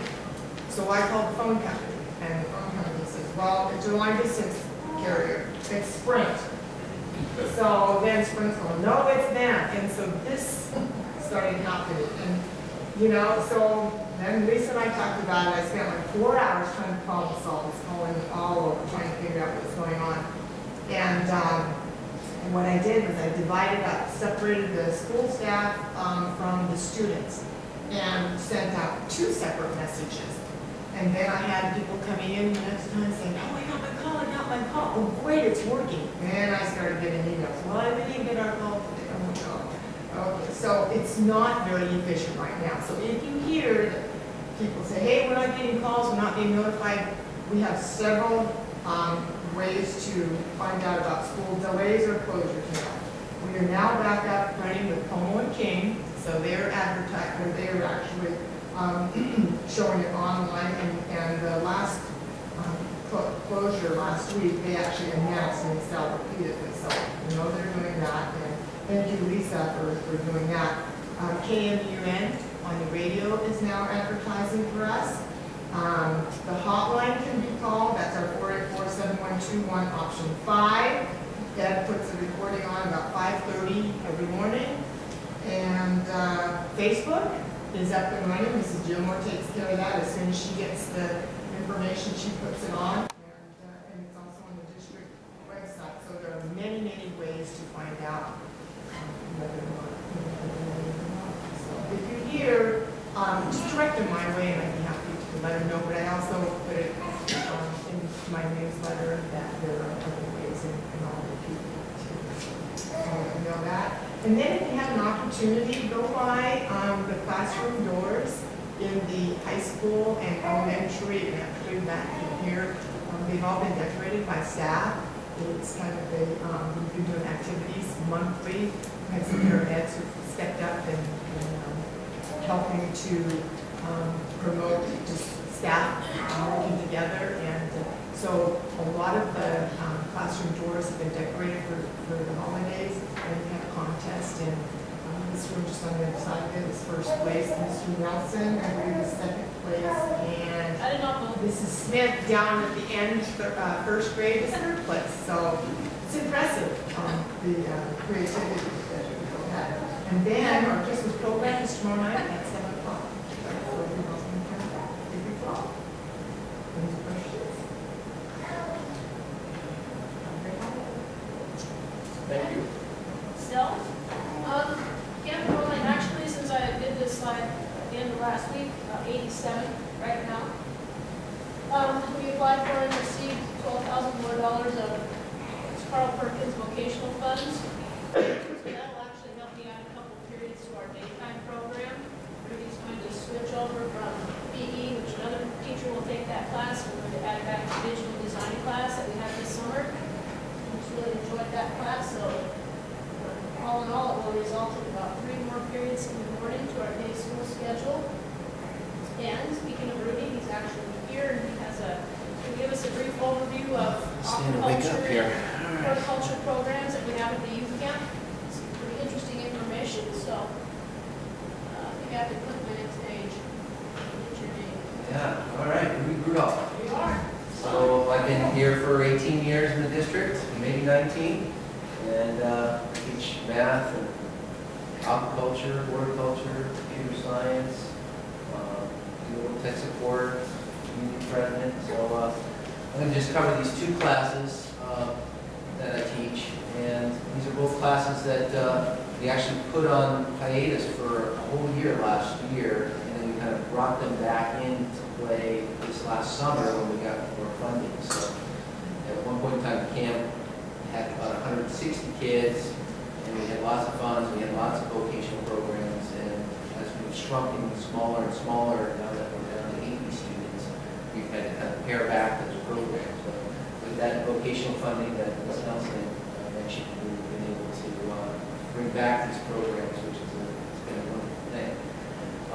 So I called the phone company, and the phone company says, well, it's a long distance carrier, it's Sprint. So then Sprint's going, no, it's them, and so this started happening, and, you know, so then Lisa and I talked about it, I spent like four hours trying to problem solve this, calling all over, trying to figure out what's going on. And, um, and what I did was I divided up, separated the school staff, um, from the students, and sent out two separate messages. And then I had people coming in the next time saying, oh, I got my call, I got my call, oh, great, it's working. Then I started getting emails, well, I didn't get our call today, oh God. Okay, So it's not very efficient right now. So if you hear that people say, hey, we're not getting calls, we're not being notified, we have several um, ways to find out about school delays or closures now. We are now back up running with KOMO and King, so they're advertising, they're actually um, <clears throat> showing it online, and, and the last um, clo- closure last week, they actually announced and Excel repeatedly, so you know they're doing that, and thank you, Lisa, for, for doing that. Um, KMUN on the radio is now advertising for us. Um, the hotline can be called, that's our four eight four seven one two one, option five. Deb puts the recording on about five thirty every morning. And, uh, Facebook is up and running, Mrs. Gilmore takes care of that, as soon as she gets the information, she puts it on. And, uh, and it's also on the district website, so there are many, many ways to find out um, whether or not. So if you hear, um, just direct them my way, and I'd be happy to let them know, but I also put it, um, in my newsletter that there are other ways and, all the people to, so know that. And then if you have an opportunity, to go by, um, the classroom doors in the high school and elementary, and back in here. Um, they've all been decorated by staff. It's kind of a, um, we've been doing activities monthly. We had some parents who stepped up and, and, um, helping to, um, promote just staff working together. And uh, so a lot of the, um, classroom doors have been decorated for, for the holidays. And we had a contest and, um, this room just on the other side of it is first place. Mr. Nelson, I believe, is second place. And I did not know. Mrs. Smith down at the end, uh, first grade is third place, so it's impressive, um, the uh, creativity that people had. And then our Christmas program is tomorrow night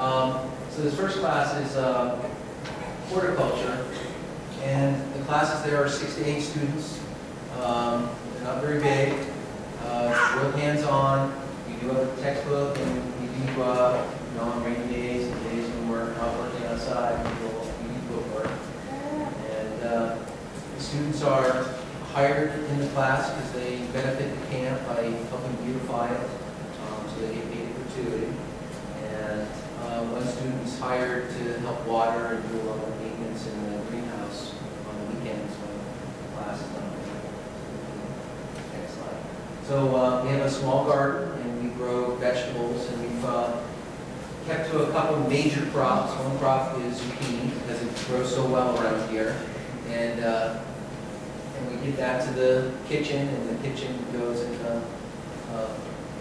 Um, so this first class is uh, horticulture, and the classes there are six to eight students. Um, they're not very big, uh, real hands-on. We do have a textbook, and we do, uh, you know, on rainy days and days when we're not working outside, we do, we do bookwork. And uh, the students are hired in the class because they benefit the camp by helping beautify it, um, so they get paid gratuity. And uh, one student is hired to help water and do a lot of maintenance in the greenhouse on the weekends when class is not. Next slide. So uh, we have a small garden and we grow vegetables and we've uh, kept to a couple of major crops. One crop is zucchini because it grows so well around here. And, uh, and we give that to the kitchen and the kitchen goes and uh, uh,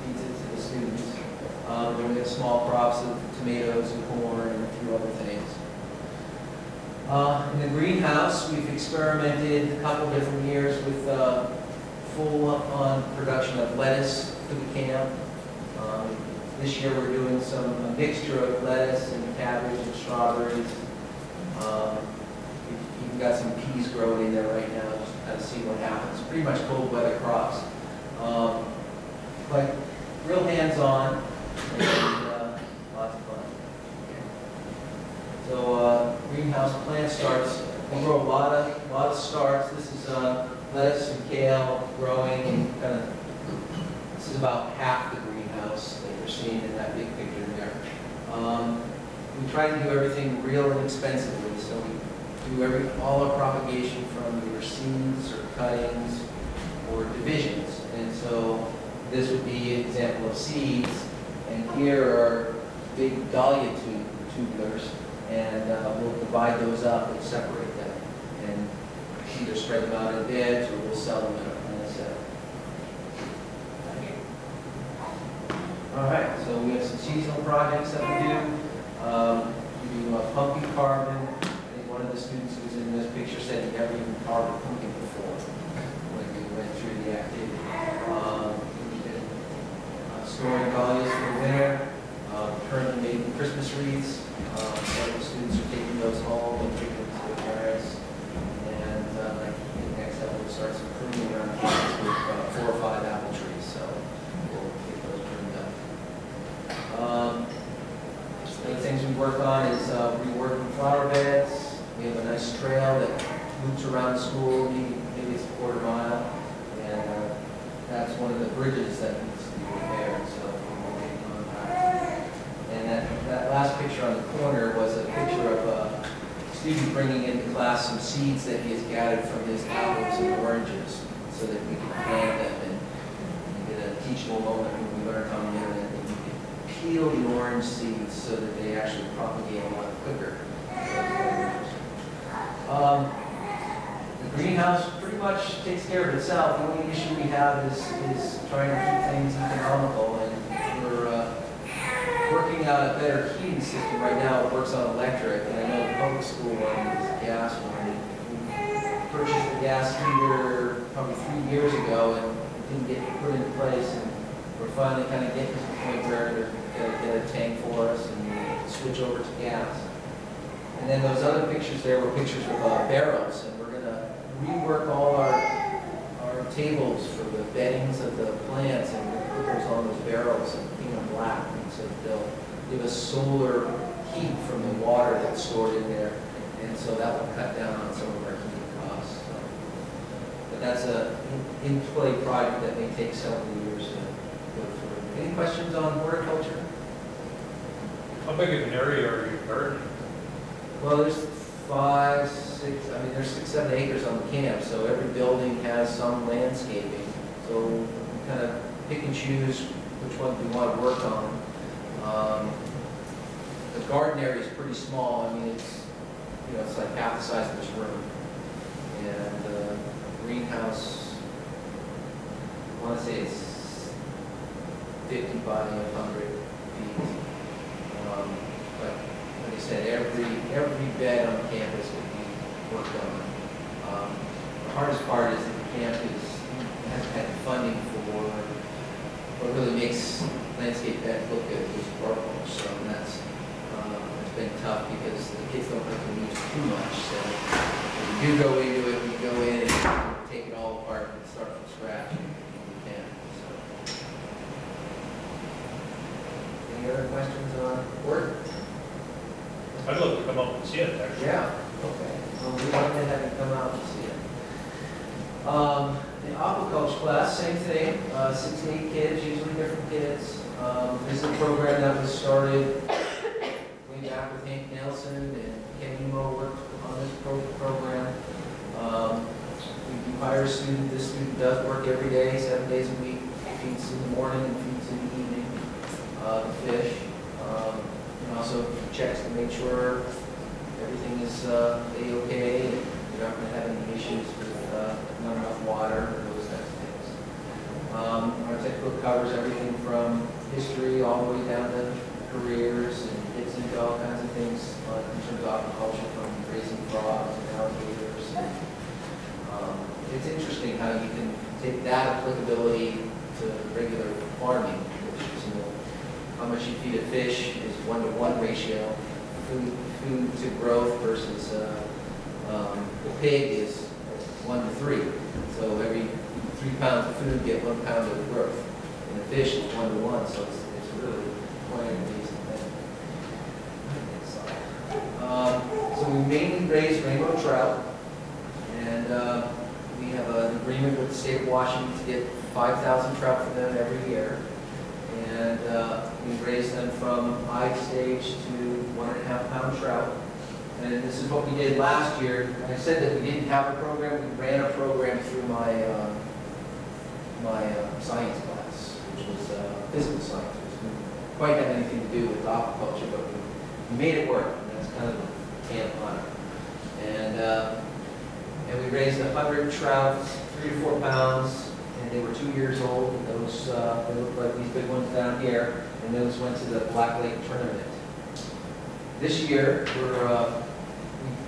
feeds it to the students. Um, we have small crops of tomatoes and corn and a few other things. Uh, in the greenhouse, we've experimented a couple different years with, uh, full-on production of lettuce for the camp. Um, This year, we're doing some, a mixture of lettuce and cabbage and strawberries. Um, We've got some peas growing in there right now, just to kind of see what happens. Pretty much cold weather crops. Um, But real hands-on lots of fun. So uh, greenhouse plant starts, we grow a lot of, lot of starts. This is uh, lettuce and kale growing and kind of, this is about half the greenhouse that you're seeing in that big picture there. Um, We try to do everything real and inexpensively, so we do every, all our propagation from either seeds or cuttings or divisions. And so this would be an example of seeds, and here are big dahlia tu- tubulars, and uh, we'll divide those up and separate them, and either spread them out in beds, or we'll sell them in a plant set. All right, so we have some seasonal projects that we do. Um, We do uh, pumpkin carving. I think one of the students who was in this picture said he never even carved a pumpkin before when we went through the activity. Um, We've been uh, storing dahlias for winter, uh, currently making Christmas wreaths. Uh, Several students are taking those home and taking them to their parents. And uh, I think next up we'll start some pruning around campus with uh, four or five apple trees, so we'll get those pruned up. Um, Other things we work on is uh, reworking flower beds. We have a nice trail that loops around the school, maybe, maybe it's a quarter mile. And uh, that's one of the bridges that needs to be repaired, so we're waiting on that. And that, that last picture on the corner was a picture of a student bringing into class some seeds that he has gathered from his apples and oranges so that we can plant them and get a teachable moment when we learn on the internet that you can peel the orange seeds so that they actually propagate a lot quicker. Um, The greenhouse pretty much takes care of itself. The only issue we have is, is trying to keep things economical working out a better heating system. Right now, it works on electric, and I know the public school one is gas one. We Purchased a gas heater probably three years ago, and didn't get put into place, and we're finally kind of getting to the point where they're gonna get a tank for us and switch over to gas. And then those other pictures there were pictures of uh, barrels, and we're gonna rework all our, our tables for the beddings of the plants, and put those on those barrels and paint them black, and so they'll give us solar heat from the water that's stored in there, and so that will cut down on some of our heating costs. so. But that's a in- in-play project that may take several years to go through. Any questions on horticulture? How big of an area are you gardening? Well, there's five, six, I mean, there's six, seven acres on the camp, so every building has some landscaping. So we kind of pick and choose which ones we want to work on. Um, The garden area is pretty small, I mean, it's, you know, it's like half the size of this room. And uh, greenhouse, I want to say it's 50 by 100 feet. Um, But like I said, every, every bed on campus will be worked on. Um, The hardest part is that the camp is, hasn't had funding for what really makes landscape beds look which is purple. So that's, uh, it's been tough because the kids don't like to use too much. So when we do go into it, we go in and take it all apart and start from scratch if we can, so. Any other questions on work? I'd love to come up and see it, actually. Yeah, okay. Well, we want to have you come out and see it. Um, the aquaculture class, same thing, uh, six to eight kids, usually different kids. Um, this is a program that was started way back with Hank Nelson and Ken Emo worked on this pro- program. Um, we hire a student, this student does work every day, seven days a week, feeds in the morning and feeds in the evening, uh, the fish. Um, and also checks to make sure everything is, uh, A-okay, and you're not gonna have any issues with, uh, not enough water those types of things. Um, our textbook covers everything from history all the way down to careers and gets into all kinds of things uh, in terms of aquaculture from raising frogs and alligators. and, um, It's interesting how you can take that applicability to regular farming, which is, you know, how much you feed a fish is one-to-one ratio, food, food to growth versus, uh, um, the pig is one to three. So every three pounds of food, get one pound of growth. And the fish is one to one, so it's, it's really quite an amazing thing. Um, so we mainly raise rainbow trout, and, uh, we have an agreement with the state of Washington to get five thousand trout from them every year. And, uh, we raise them from eye stage to one and a half pound trout. And this is what we did last year. I said that we didn't have a program, we ran a program through my, uh, my uh, science class, which was uh, physical science, which didn't quite have anything to do with aquaculture, but we- made it work, and that's kind of the camp on it. And, uh, and we raised a hundred trout, three to four pounds, and they were two years old, and those, uh, they look like these big ones down here, and those went to the Black Lake Tournament. This year, we're, uh,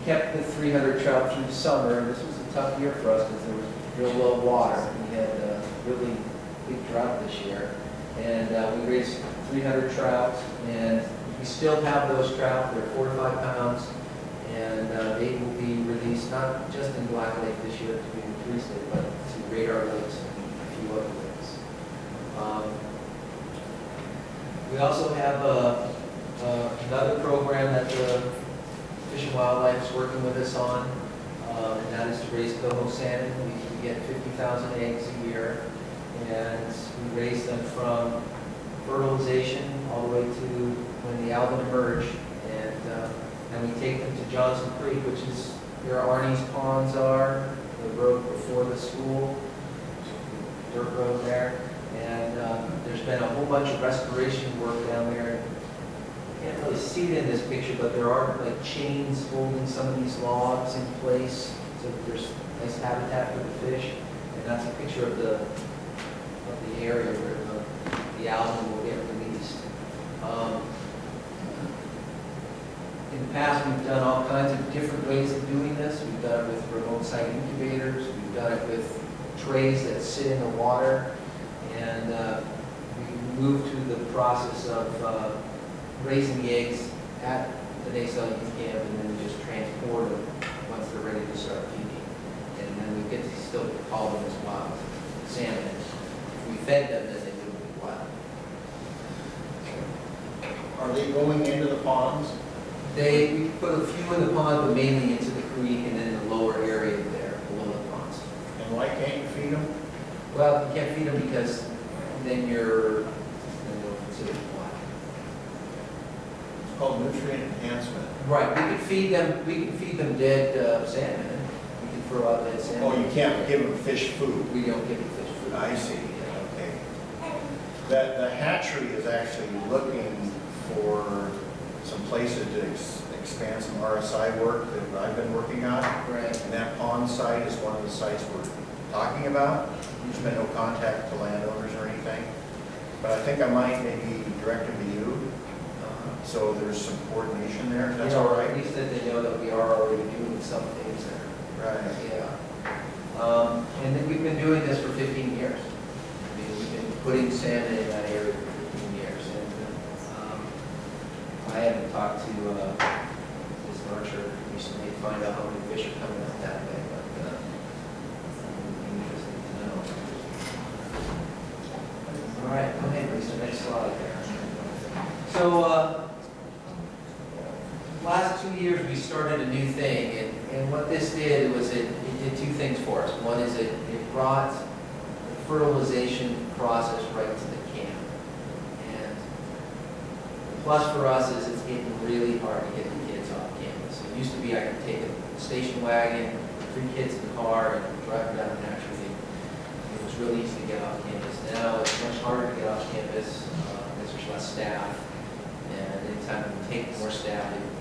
kept the 300 trout through the summer, and this was a tough year for us because there was real low water. We had a really big drought this year. And uh, we raised 300 trout, and we still have those trout. They're four to five pounds, and uh, they will be released not just in Black Lake this year, because we increased it, but to Radar Lakes and a few other lakes. Um, We also have uh, uh, another program that the Fish and Wildlife is working with us on, um, and that is to raise coho salmon. We we get 50,000 eggs a year, and we raise them from fertilization all the way to when the alevin emerge, and, uh, and we take them to Johnson Creek, which is where Arnie's ponds are, the road before the school, dirt road there, and um, there's been a whole bunch of restoration work down there. Can't really see it in this picture, but there are like chains holding some of these logs in place, so that there's nice habitat for the fish. And that's a picture of the, of the area where the, the algae will get released. Um, In the past, we've done all kinds of different ways of doing this. We've done it with remote site incubators, we've done it with trays that sit in the water, and uh, we moved to the process of uh, raising the eggs at the Naselle Youth Camp, and then we just transport them once they're ready to start feeding. And then we get to still call them as wild salmon. If we fed them, then they would be wild. Are they going into the ponds? They, we put a few in the pond, but mainly into the creek and then the lower area there, below the ponds. And why can't you feed them? Well, you can't feed them because then you're, then they're considered wild. It's called nutrient enhancement. Right, we can feed them, we can feed them dead uh, salmon. We can throw out dead salmon. Oh, you can't give them fish food? We don't give them fish food. I see, okay. That, the hatchery is actually looking for some places to ex- expand some RSI work that I've been working on. Right. And that pond site is one of the sites we're talking about. There's been no contact to landowners or anything. But I think I might maybe direct them to you, so there's some coordination there. That's You know, At least that they know that we are already doing some things there. Right. Yeah. Um, And then we've been doing this for 15 years. I mean, we've been putting salmon in that area for 15 years. And um, I haven't talked to uh, Ms. Archer recently to find out how many fish are coming out that way, but uh, it would be interesting to know. All right, go ahead, Lisa, next slide there. So, uh, last two years, we started a new thing, and, and what this did was it, it did two things for us. One is it, it brought the fertilization process right to the camp. And the plus for us is it's getting really hard to get the kids off campus. It used to be I could take a station wagon, three kids in the car, and drive them down naturally. It was really easy to get off campus. Now, it's much harder to get off campus, uh, there's less staff. And anytime we take more staff, it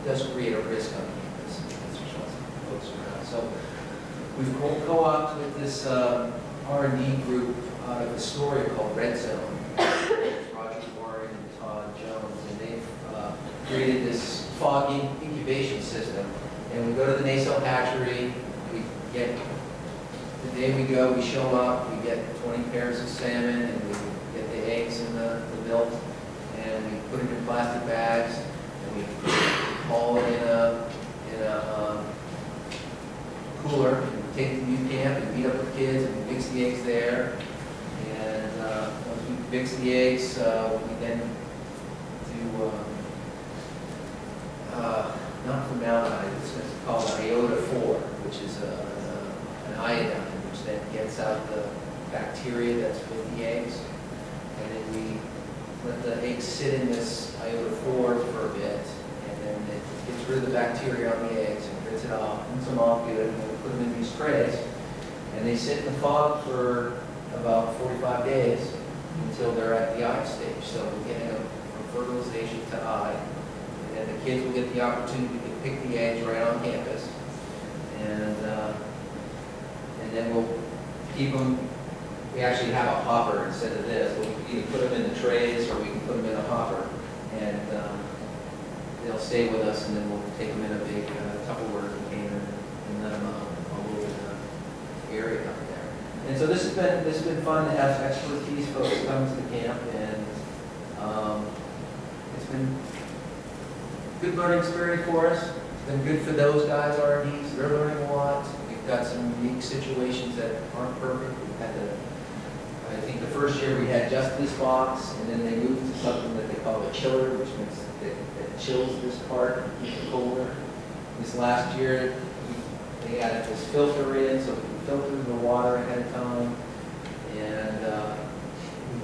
it does create a risk on campus. That's folks. So we've co-opted with this uh, R&D group out of Astoria called Red Zone. Roger Warren and Todd Jones, and they've uh, created this foggy incubation system. And we go to the Naselle hatchery, we get, the day we go, we show up, we get 20 pairs of salmon, and we get the eggs and the, the milk, and we put it in plastic bags, and we it in a, in a um, cooler, and take to youth camp, and meet up with kids, and mix the eggs there. And uh, once we mix the eggs, uh, we then do, um, uh, not formaldehyde, it's called iodophor, which is a, a- an iodine, which then gets out the bacteria that's with the eggs. And then we let the eggs sit in this iodophor for a bit, and it gets rid of the bacteria on the eggs and rinse it off, rinse them off good, and we put them in these trays. And they sit in the fog for about forty-five days until they're at the eye stage. So we're getting them from fertilization to eye. And then the kids will get the opportunity to pick the eggs right on campus. And, uh, and then we'll keep them, we actually have a hopper instead of this. We can either put them in the trays or we can put them in a hopper. And um, they'll stay with us and then we'll take them in a big uh, Tupperware container and let them out all over the area up there. And so this has been, this has been fun to have expertise folks come to the camp and um, it's been good learning experience for us. It's been good for those guys, RDs, they're learning a lot. We've got some unique situations that aren't perfect. We've had to, I think the first year we had just this box and then they moved to something that they call a chiller, which that chills this part it colder. This last year, they added this filter in, so we can filter the water ahead of time. And uh,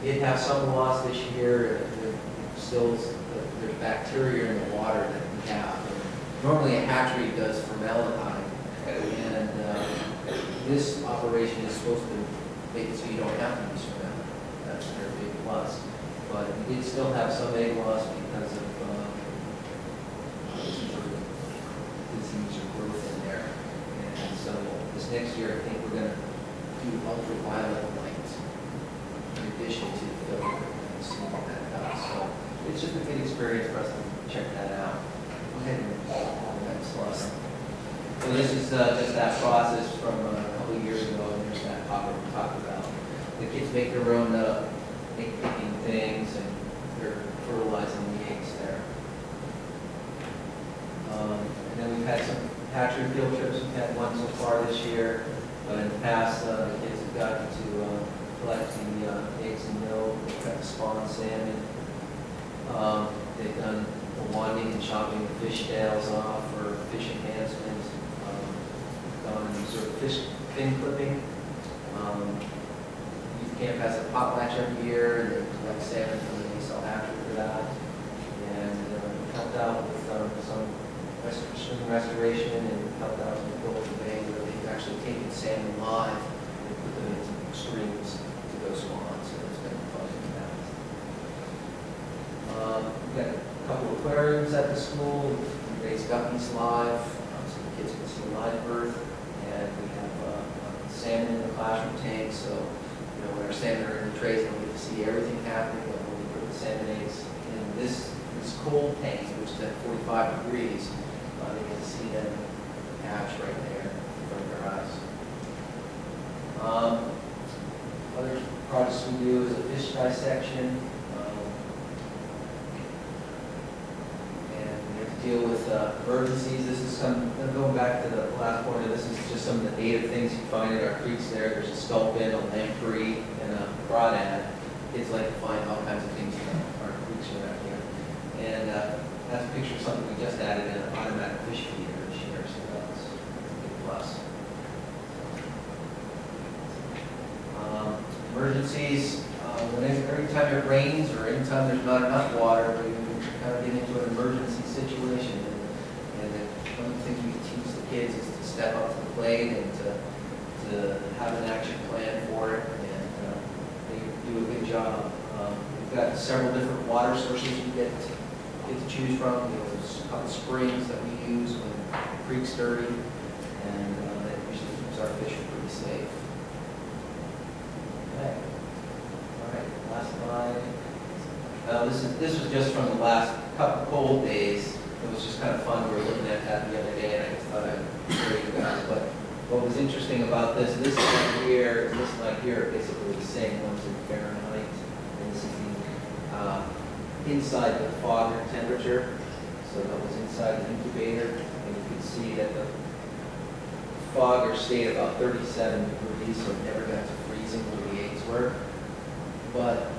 we did have some loss this year, and still, is- there's bacteria in the water that we have. Normally a hatchery does formaldehyde, and uh, this operation is supposed to make it so you don't have to use formaldehyde. That's their big plus. But we did still have some egg loss because of uh, disease or growth in there. And so this next year, I think we're gonna do ultraviolet light in addition to the filter and see what that does. So it's just a good experience for us to check that out. Go ahead and next slide. So this is uh, just that process from uh, a couple years ago, and there's that pop we talked about. The kids make their own uh, things, and they're fertilizing the eggs there. Um, And then we've had some hatchery field trips, we've had one so far this year, but in the past, uh, the kids have gotten to uh, collect the uh, eggs and milk, they've got to spawn salmon. Um, They've done the wanding and chopping of fish tails off for fish enhancement, um, gone and sort of fish fin clipping. Um, Youth camp has a potlatch every year, and they collect salmon from the Naselle hatchery for that. And uh, we helped out with um, some rest- stream restoration and helped out with Golden Bay where they've actually taken salmon live and put them into streams to go spawn, so it's been fun with that. Um, We've got a couple of aquariums at the school, we raise guppies live, um, so the kids can see live birth. And we have uh, salmon in the classroom tank, so, you know, when our salmon are in the trays, they'll get to see everything happening, but when we put the salmon eggs in this, this cold tank, which is at 45 degrees, uh, they get to see them hatch right there in front of their eyes. Um, Other projects we do is a fish dissection. um, And we have to deal with uh, emergencies. This is some, going back to the last point, this is just some of the native things you find in our creeks there. There's a sculpin, a lamprey, and a crawdad. Kids like to find all kinds of things in our creeks around here. And uh, that's a picture of something we just added in an automatic fish feeder this year, so that's a plus. Um, Emergencies, uh, whenever, every time it rains or anytime there's not enough water, we kind of get into an emergency situation. One of the things we teach the kids is to step up to the plate and to, to have an action plan for it, and uh, they do a good job. Um, We've got several different water sources you get to, get to choose from. There's a couple springs that we use when the creek's dirty, and uh, that usually keeps our fish pretty safe. Okay. All right, last slide. Well, this is, this was just from the last couple cold days. It was just kind of fun. We were looking at that the other day and I just thought I'd show you guys. But what was interesting about this, this line here, this line here are basically the same ones in Fahrenheit. And this is the, uh, inside the fogger temperature. So that was inside the incubator. And you can see that the fogger stayed about 37 degrees, so it never got to freezing where the eggs were. But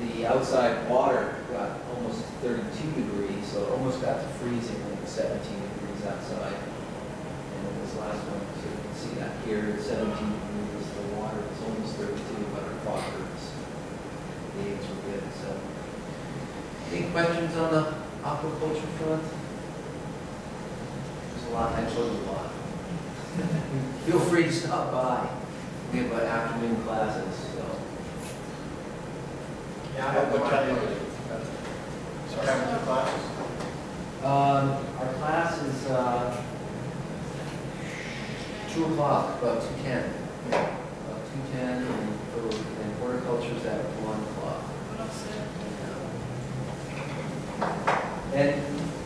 the outside water got almost 32 degrees, so it almost got to freezing when it was 17 degrees outside. And then this last one, so you can see that here, it's 17 degrees, the water is almost 32, but our fogger is, the eggs were good, so. Any questions on the aquaculture front? There's a lot, I showed you a lot. <laughs> Feel free to stop by. We have uh, afternoon classes, so. Yeah, I have no having two classes? Um, our class is, uh, two o'clock, about two ten. About two ten, and for, and is at one o'clock. What else there? And,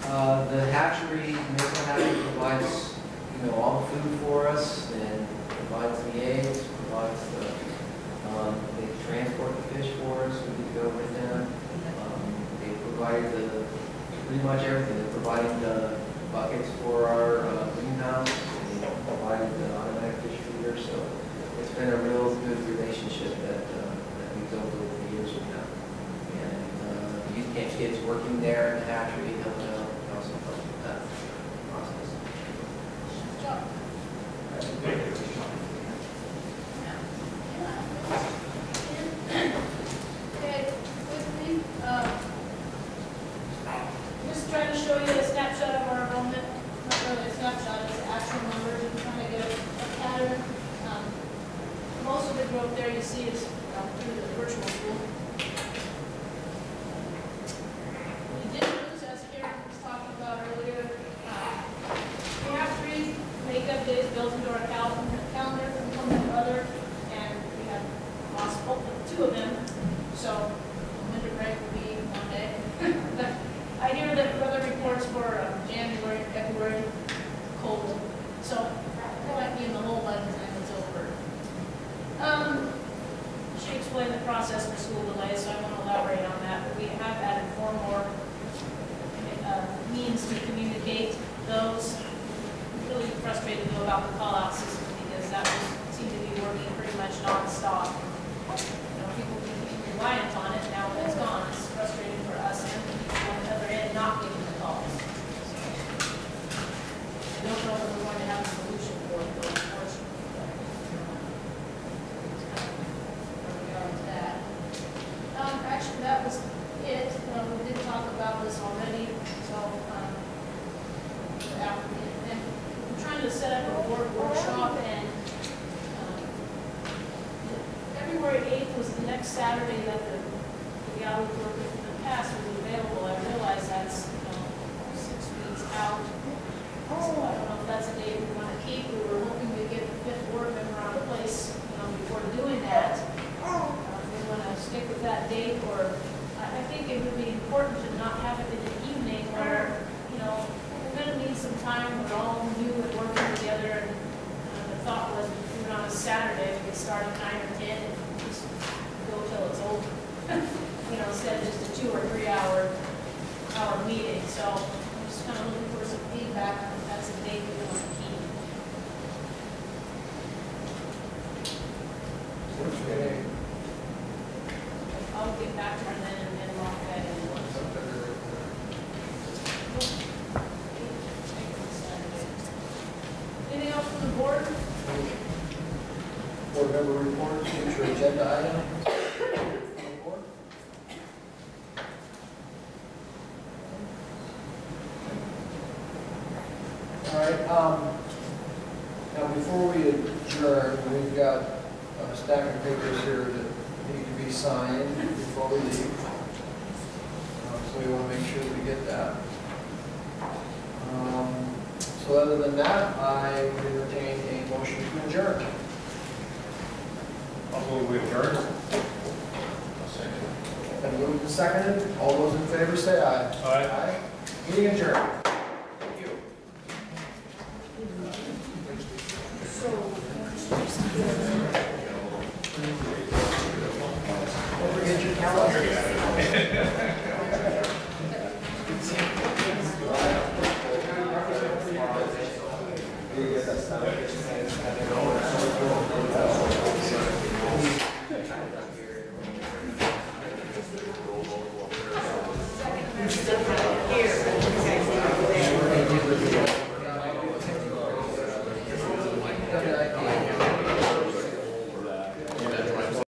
uh, the hatchery, Maple Hatchery provides, you know, all the food for us, and provides the eggs, provides the, um, they transport the fish for us, we can go with them. Provide the, pretty much everything, they provided the buckets for our uh, greenhouse, they provided the automatic fish feeder, so it's been a real good relationship that, uh, that we've built over the years with them. And uh, the youth camp kids working there in the hatchery, helping